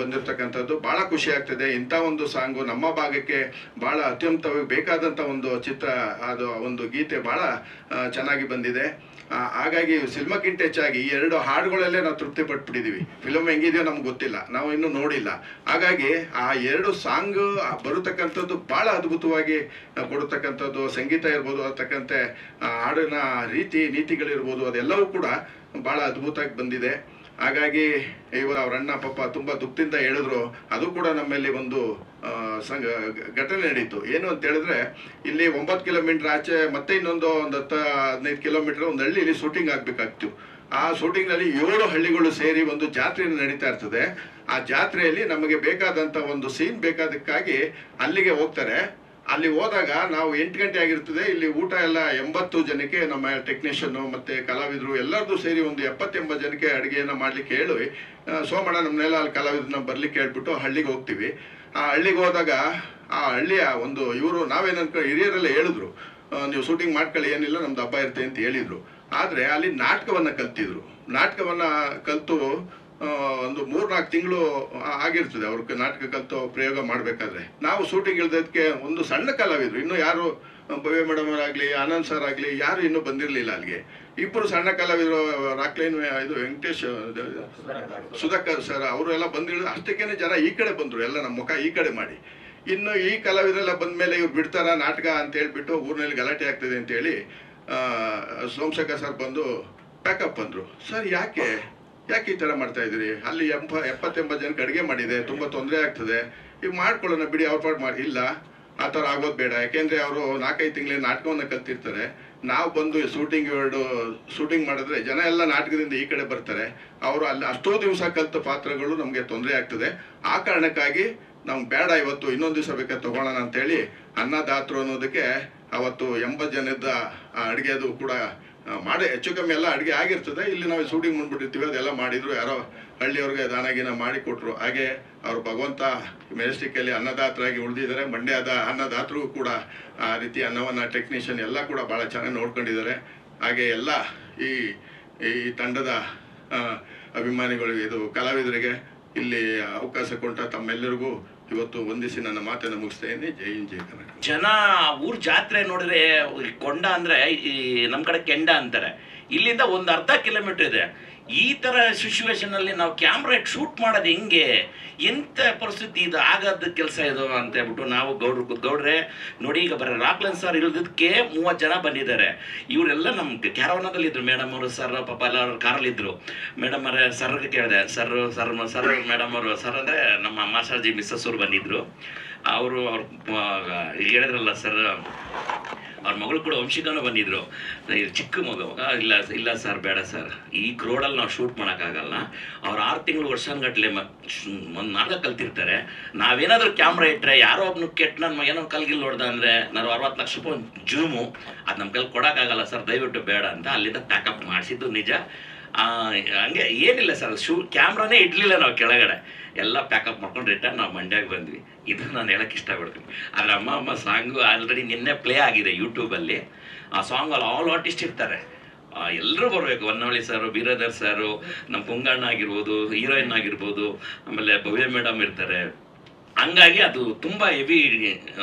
ಬಂದಿರತಕ್ಕಂಥದ್ದು. ಬಹಳ ಖುಷಿ ಆಗ್ತದೆ. ಇಂಥ ಒಂದು ಸಾಂಗು ನಮ್ಮ ಭಾಗಕ್ಕೆ ಬಹಳ ಅತ್ಯಂತವಾಗಿ ಬೇಕಾದಂಥ ಒಂದು ಚಿತ್ರ. ಅದು ಒಂದು ಗೀತೆ ಬಹಳ ಚೆನ್ನಾಗಿ ಬಂದಿದೆ. ಹಾಗಾಗಿ ಸಿನಿಮಾಕ್ಕಿಂತ ಹೆಚ್ಚಾಗಿ ಈ ಎರಡು ಹಾಡುಗಳಲ್ಲೇ ನಾವು ತೃಪ್ತಿ ಪಟ್ಬಿಟ್ಟಿದೀವಿ. ಫಿಲಮ್ ಹೆಂಗಿದೆಯೋ ನಮ್ಗೆ ಗೊತ್ತಿಲ್ಲ. ನಾವು ಇನ್ನೂ ನೋಡಿಲ್ಲ. ಹಾಗಾಗಿ ಆ ಎರಡು ಸಾಂಗ್ ಬರತಕ್ಕಂಥದ್ದು ಬಹಳ ಅದ್ಭುತವಾಗಿ ಕೊಡತಕ್ಕಂಥದ್ದು, ಸಂಗೀತ ಇರ್ಬೋದು ಅದಕ್ಕಂತೆ ಹಾಡಿನ ರೀತಿ, ನೀತಿಗಳಿರ್ಬೋದು, ಅದೆಲ್ಲವೂ ಕೂಡ ಬಹಳ ಅದ್ಭುತವಾಗಿ ಬಂದಿದೆ. ಹಾಗಾಗಿ ಇವರು ಅವ್ರ ಅಣ್ಣ ಪಾಪ ತುಂಬಾ ದುಃಖದಿಂದ ಹೇಳಿದ್ರು. ಅದು ಕೂಡ ನಮ್ಮಲ್ಲಿ ಒಂದು ಸಂಘ, ಘಟನೆ ನಡೀತು. ಏನು ಅಂತ ಹೇಳಿದ್ರೆ, ಇಲ್ಲಿ ಒಂಬತ್ತು ಕಿಲೋಮೀಟರ್ ಆಚೆ ಮತ್ತೆ ಇನ್ನೊಂದು ಒಂದು ಹತ್ತು, ಹದಿನೈದು ಕಿಲೋಮೀಟರ್ ಒಂದು ಹಳ್ಳಿಲಿ ಶೂಟಿಂಗ್ ಆಗ್ಬೇಕಾಗ್ತು ಆ ಶೂಟಿಂಗ್ನಲ್ಲಿ ಏಳು ಹಳ್ಳಿಗಳು ಸೇರಿ ಒಂದು ಜಾತ್ರೆಯನ್ನು ನಡೀತಾ ಇರ್ತದೆ. ಆ ಜಾತ್ರೆಯಲ್ಲಿ ನಮಗೆ ಬೇಕಾದಂತ ಒಂದು ಸೀನ್ ಬೇಕಾದಕ್ಕಾಗಿ ಅಲ್ಲಿಗೆ ಹೋಗ್ತಾರೆ. ಅಲ್ಲಿ ಹೋದಾಗ ನಾವು ಎಂಟು ಗಂಟೆ ಆಗಿರ್ತದೆ. ಇಲ್ಲಿ ಊಟ ಎಲ್ಲ ಎಂಬತ್ತು ಜನಕ್ಕೆ ನಮ್ಮ ಟೆಕ್ನಿಷಿಯನ್ನು ಮತ್ತೆ ಕಲಾವಿದರು ಎಲ್ಲರದು ಸೇರಿ ಒಂದು ಎಪ್ಪತ್ತೆಂಬತ್ತು ಜನಕ್ಕೆ ಅಡುಗೆಯನ್ನ ಮಾಡ್ಲಿಕ್ಕೆ ಹೇಳಿ ಸೋಮಣ್ಣ ನಮ್ಮನ್ನೆಲ್ಲ ಅಲ್ಲಿ ಕಲಾವಿದರನ್ನ ಬರ್ಲಿಕ್ಕೆ ಹೇಳ್ಬಿಟ್ಟು ಹಳ್ಳಿಗೆ ಹೋಗ್ತೀವಿ. ಆ ಹಳ್ಳಿಗೆ ಹೋದಾಗ ಆ ಹಳ್ಳಿಯ ಒಂದು ಇವರು ನಾವೇನು ಅನ್ಕೊಂಡು ಹಿರಿಯರೆಲ್ಲ ಹೇಳಿದ್ರು ನೀವು ಶೂಟಿಂಗ್ ಮಾಡ್ಕೊಳ್ಳಿ, ಏನಿಲ್ಲ, ನಮ್ದು ಹಬ್ಬ ಇರುತ್ತೆ ಅಂತ ಹೇಳಿದ್ರು. ಆದ್ರೆ ಅಲ್ಲಿ ನಾಟಕವನ್ನ ಕಲ್ತಿದ್ರು. ನಾಟಕವನ್ನ ಕಲ್ತು ಒಂದು ಮೂರ್ನಾಲ್ಕು ತಿಂಗಳು ಆಗಿರ್ತದೆ. ಅವ್ರ ನಾಟಕ ಕಲ್ತು ಪ್ರಯೋಗ ಮಾಡಬೇಕಾದ್ರೆ. ನಾವು ಶೂಟಿಂಗ್ ಇಳ್ದಕ್ಕೆ ಒಂದು ಸಣ್ಣ ಕಲಾವಿದರು. ಇನ್ನು ಯಾರು ಭವ್ಯ ಮೇಡಮ್ ಆಗಲಿ ಆನಂದ್ ಸರ್ ಆಗಲಿ ಯಾರು ಇನ್ನೂ ಬಂದಿರಲಿಲ್ಲ ಅಲ್ಲಿಗೆ. ಇಬ್ಬರು ಸಣ್ಣ ಕಲಾವಿದರು ರಾಕ್ಲೈನ್ ಇದು ವೆಂಕಟೇಶ್ ಸುಧಾಕರ್ ಸರ್ ಅವರು ಎಲ್ಲ ಬಂದಿಳಿದ್ರು ಅಷ್ಟಕ್ಕೇನೆ ಜನ ಈ ಕಡೆ ಬಂದ್ರು ಎಲ್ಲ ನಮ್ಮ ಮುಖ ಈ ಕಡೆ ಮಾಡಿ. ಇನ್ನು ಈ ಕಲಾವಿದರೆಲ್ಲ ಬಂದ್ಮೇಲೆ ಇವ್ರು ಬಿಡ್ತಾರ ನಾಟಕ ಅಂತ ಹೇಳ್ಬಿಟ್ಟು ಊರಿನಲ್ಲಿ ಗಲಾಟೆ ಆಗ್ತದೆ ಅಂತ ಹೇಳಿ ಆ, ಸೋಮಶೇಖರ್ ಸರ್ ಬಂದು ಪ್ಯಾಕಪ್ ಬಂದ್ರು. ಸರ್ ಯಾಕೆ? ಯಾಕೆ ಈ ತರ ಮಾಡ್ತಾ ಇದ್ದೀರಿ? ಅಲ್ಲಿ ಎಂಪ, ಎಪ್ಪತ್ತೆಂಬತ್ತು ಜನಕ್ಕೆ ಅಡುಗೆ ಮಾಡಿದೆ, ತುಂಬಾ ತೊಂದರೆ ಆಗ್ತದೆ. ಈಗ ಮಾಡ್ಕೊಳ್ಳೋಣ ಬಿಡಿ, ಅವ್ರ ಮಾಡಿ. ಇಲ್ಲ, ಆ ಥರ ಆಗೋದು ಬೇಡ. ಯಾಕೆಂದ್ರೆ ಅವರು ನಾಲ್ಕೈದು ತಿಂಗಳ ನಾಟಕವನ್ನ ಕಲ್ತಿರ್ತಾರೆ. ನಾವು ಬಂದು ಶೂಟಿಂಗ್ ಎರಡು ಶೂಟಿಂಗ್ ಮಾಡಿದ್ರೆ ಜನ ಎಲ್ಲ ನಾಟಕದಿಂದ ಈ ಕಡೆ ಬರ್ತಾರೆ. ಅವರು ಅಲ್ಲಿ ಅಷ್ಟೋ ದಿವಸ ಕಲ್ತ ಪಾತ್ರಗಳು ನಮಗೆ ತೊಂದರೆ ಆಗ್ತದೆ. ಆ ಕಾರಣಕ್ಕಾಗಿ ನಮ್ಗೆ ಬೇಡ, ಇವತ್ತು ಇನ್ನೊಂದು ದಿವಸ ಬೇಕಾದ್ರೆ ತೊಗೊಳ್ಳೋಣ ಅಂತೇಳಿ ಅನ್ನದಾತರು ಅನ್ನೋದಕ್ಕೆ ಅವತ್ತು ಎಂಬತ್ತು ಜನದ ಅಡುಗೆದು ಕೂಡ ಮಾಡಿ, ಹೆಚ್ಚು ಕಮ್ಮಿ ಎಲ್ಲ ಅಡುಗೆ ಆಗಿರ್ತದೆ. ಇಲ್ಲಿ ನಾವು ಶೂಟಿಂಗ್ ಮಾಡ್ಬಿಟ್ಟಿರ್ತೀವಿ, ಅದೆಲ್ಲ ಮಾಡಿದ್ರು. ಯಾರೋ ಹಳ್ಳಿಯವ್ರಿಗೆ ದಾನ ಗೀನ ಮಾಡಿ ಕೊಟ್ಟರು ಹಾಗೆ ಅವರು ಭಗವಂತ ಮೆಜೆಸ್ಟಿಕ್ಕಲ್ಲಿ ಅನ್ನದಾತರಾಗಿ ಉಳಿದಿದ್ದಾರೆ. ಮಂಡ್ಯದ ಅನ್ನದಾತರು ಕೂಡ ಆ ರೀತಿ ಅನ್ನವನ್ನು ಟೆಕ್ನಿಷಿಯನ್ ಎಲ್ಲ ಕೂಡ ಭಾಳ ಚೆನ್ನಾಗಿ ನೋಡ್ಕೊಂಡಿದ್ದಾರೆ. ಹಾಗೆ ಎಲ್ಲ ಈ ಈ ತಂಡದ ಅಭಿಮಾನಿಗಳು, ಇದು ಕಲಾವಿದರಿಗೆ ಇಲ್ಲಿ ಅವಕಾಶ ಕೊಟ್ಟ ತಮ್ಮೆಲ್ಲರಿಗೂ ಇವತ್ತು ಒಂದಿಸಿ ನನ್ನ ಮಾತನ್ನು ಮುಗಿಸ್ತೇನೆ. ಜೈ ಹಿಂದ್, ಜೈ ಕನಕ. ಜನ ಊರ್ ಜಾತ್ರೆ ನೋಡಿದ್ರೆ ಕೊಂಡ ಅಂದ್ರೆ ಈ ನಮ್ ಕಡೆ ಕೆಂಡ ಅಂತಾರೆ. ಇಲ್ಲಿಂದ ಒಂದು ಅರ್ಧ ಕಿಲೋಮೀಟರ್ ಇದೆ. ಈ ತರ ಸಿಚುವೇಶನಲ್ಲಿ ನಾವು ಕ್ಯಾಮ್ರಾ ಶೂಟ್ ಮಾಡೋದು ಹೆಂಗೆ? ಎಂಥ ಪರಿಸ್ಥಿತಿ ಇದು? ಆಗದ ಕೆಲಸ ಇದು ಅಂತ ಹೇಳ್ಬಿಟ್ಟು ನಾವು ಗೌಡ್ರು ಗೌಡ್ರೆ, ನೋಡಿ ಈಗ ಬರೋ ರಾಕ್ಲನ್ ಸರ್ ಇಳಿದಕ್ಕೆ ಮೂವತ್ತು ಜನ ಬಂದಿದ್ದಾರೆ. ಇವರೆಲ್ಲ ನಮ್ಮ ಕ್ಯಾರವನದಲ್ಲಿ ಇದ್ರು. ಮೇಡಮ್ ಅವರು ಸರ್ ಪಾಪ ಎಲ್ಲ ಅವ್ರ ಕಾರಲ್ಲಿದ್ದರು ಮೇಡಮ್ ಅವರೇ ಸರ್ಗೆ ಕೇಳಿದೆ. ಸರ್ ಸರ್ ಸರ್ ಮೇಡಮ್ ಅವರು ಸರ್ ಅಂದರೆ ನಮ್ಮ ಮಾಸ್ಟರ್ಜಿ ಮಿಸ್ಸಸ್ ಅವರು ಬಂದಿದ್ರು. ಅವರು ಅವ್ರು ಹೇಳಿದ್ರಲ್ಲ ಸರ್ ಅವ್ರ ಮಗಳು ಕೂಡ ವಂಶಿಕಾನು ಬಂದಿದ್ರು. ಚಿಕ್ಕ ಮಗು ಇಲ್ಲ ಇಲ್ಲ ಸರ್, ಬೇಡ ಸರ್. ಈ ಕ್ರೋಡಲ್ಲಿ ನಾವು ಶೂಟ್ ಮಾಡೋಕ್ಕಾಗಲ್ಲ. ಅವ್ರು ಆರು ತಿಂಗಳು ವರ್ಷಗಟ್ಟಲೆ ಒಂದು ನಾಟಕ ಕಲ್ತಿರ್ತಾರೆ. ನಾವೇನಾದರೂ ಕ್ಯಾಮ್ರಾ ಇಟ್ಟರೆ ಯಾರೋ ಒಬ್ನು ಕೆಟ್ಟ ನನ್ನ ಏನೋ ಕಲ್ಗಿಲ್ ನೋಡ್ದ ಅಂದರೆ ನಾನು ಅರವತ್ತು ಲಕ್ಷ ರೂಪಾಯಿ ಜೂಮು ಅದು ನಮ್ಮ ಕೈಲಿ ಕೊಡೋಕ್ಕಾಗಲ್ಲ ಸರ್, ದಯವಿಟ್ಟು ಬೇಡ ಅಂತ ಅಲ್ಲಿಂದ ಪ್ಯಾಕಪ್ ಮಾಡಿಸಿದ್ದು ನಿಜ. ಹಂಗೆ ಏನಿಲ್ಲ ಸರ್ ಶೂ, ಕ್ಯಾಮ್ರಾನೇ ಇಡ್ಲಿಲ್ಲ ನಾವು ಕೆಳಗಡೆ. ಎಲ್ಲ ಪ್ಯಾಕಪ್ ಮಾಡ್ಕೊಂಡು ರಿಟರ್ನ್ ನಾವು ಮಂಡ್ಯಾಗೆ ಬಂದ್ವಿ. ಇದು ನಾನು ಹೇಳಕ್ಕೆ ಇಷ್ಟಪಡ್ತೀನಿ. ಆದರೆ ಅಮ್ಮ ಅಮ್ಮ ಸಾಂಗು ಆಲ್ರೆಡಿ ನಿನ್ನೆ ಪ್ಲೇ ಆಗಿದೆ ಯೂಟ್ಯೂಬಲ್ಲಿ ಆ ಸಾಂಗ್ ಅಲ್ಲಿ ಆಲ್ ಆರ್ಟಿಸ್ಟ್ ಇರ್ತಾರೆ. ಎಲ್ಲರೂ ಬರಬೇಕು. ಹೊನ್ನವಳ್ಳಿ ಸರ್, ಬೀರಾದರ್ ಸರು ನಮ್ಮ ಪುಂಗಣ್ಣ ಆಗಿರ್ಬೋದು ಹೀರೋಯಿನ್ ಆಗಿರ್ಬೋದು, ಆಮೇಲೆ ಭವ್ಯ ಮೇಡಮ್ ಇರ್ತಾರೆ. ಹಂಗಾಗಿ ಅದು ತುಂಬ ಹೆವಿ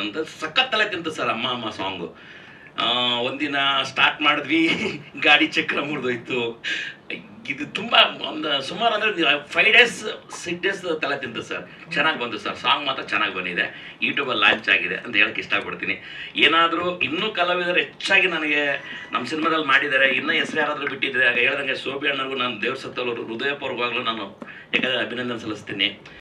ಅಂತ ಸಖತ್ತಲೆ ತಿಂತು ಸರ್ ಅಮ್ಮ ಅಮ್ಮ ಸಾಂಗು ಒಂದಿನ ಸ್ಟಾರ್ಟ್ ಮಾಡಿದ್ವಿ. ಗಾಡಿ ಚಕ್ರ ಮುರಿದೋಯ್ತು. ಇದು ತುಂಬ ಒಂದು ಸುಮಾರು ಅಂದರೆ ಫೈವ್ ಡೇಸ್ ಸಿಕ್ಸ್ ಡೇಸ್ ತಲೆ ತಿಂತು ಸರ್ ಚೆನ್ನಾಗಿ ಬಂತು ಸರ್ ಸಾಂಗ್ ಮಾತ್ರ ಚೆನ್ನಾಗಿ ಬಂದಿದೆ. ಯೂಟ್ಯೂಬಲ್ಲಿ ಲಾಂಚ್ ಆಗಿದೆ ಅಂತ ಹೇಳಕ್ಕೆ ಇಷ್ಟಪಡ್ತೀನಿ. ಏನಾದರೂ ಇನ್ನೂ ಕಲಾವಿದರು ಹೆಚ್ಚಾಗಿ ನನಗೆ ನಮ್ಮ ಸಿನಿಮಾದಲ್ಲಿ ಮಾಡಿದ್ದಾರೆ. ಇನ್ನೂ ಹೆಸರು ಯಾರಾದರೂ ಬಿಟ್ಟಿದ್ರೆ ಹೇಳ್ದಂಗೆ ಶೋಭಿ ಅಣ್ಣನಿಗೂ ನಾನು ದೇವ್ರ ಸತ್ತಲ್ಲೂ ಹೃದಯಪೂರ್ವಕವಾಗಲೂ ನಾನು ಯಾಕಂದರೆ ಅಭಿನಂದನೆ ಸಲ್ಲಿಸ್ತೀನಿ.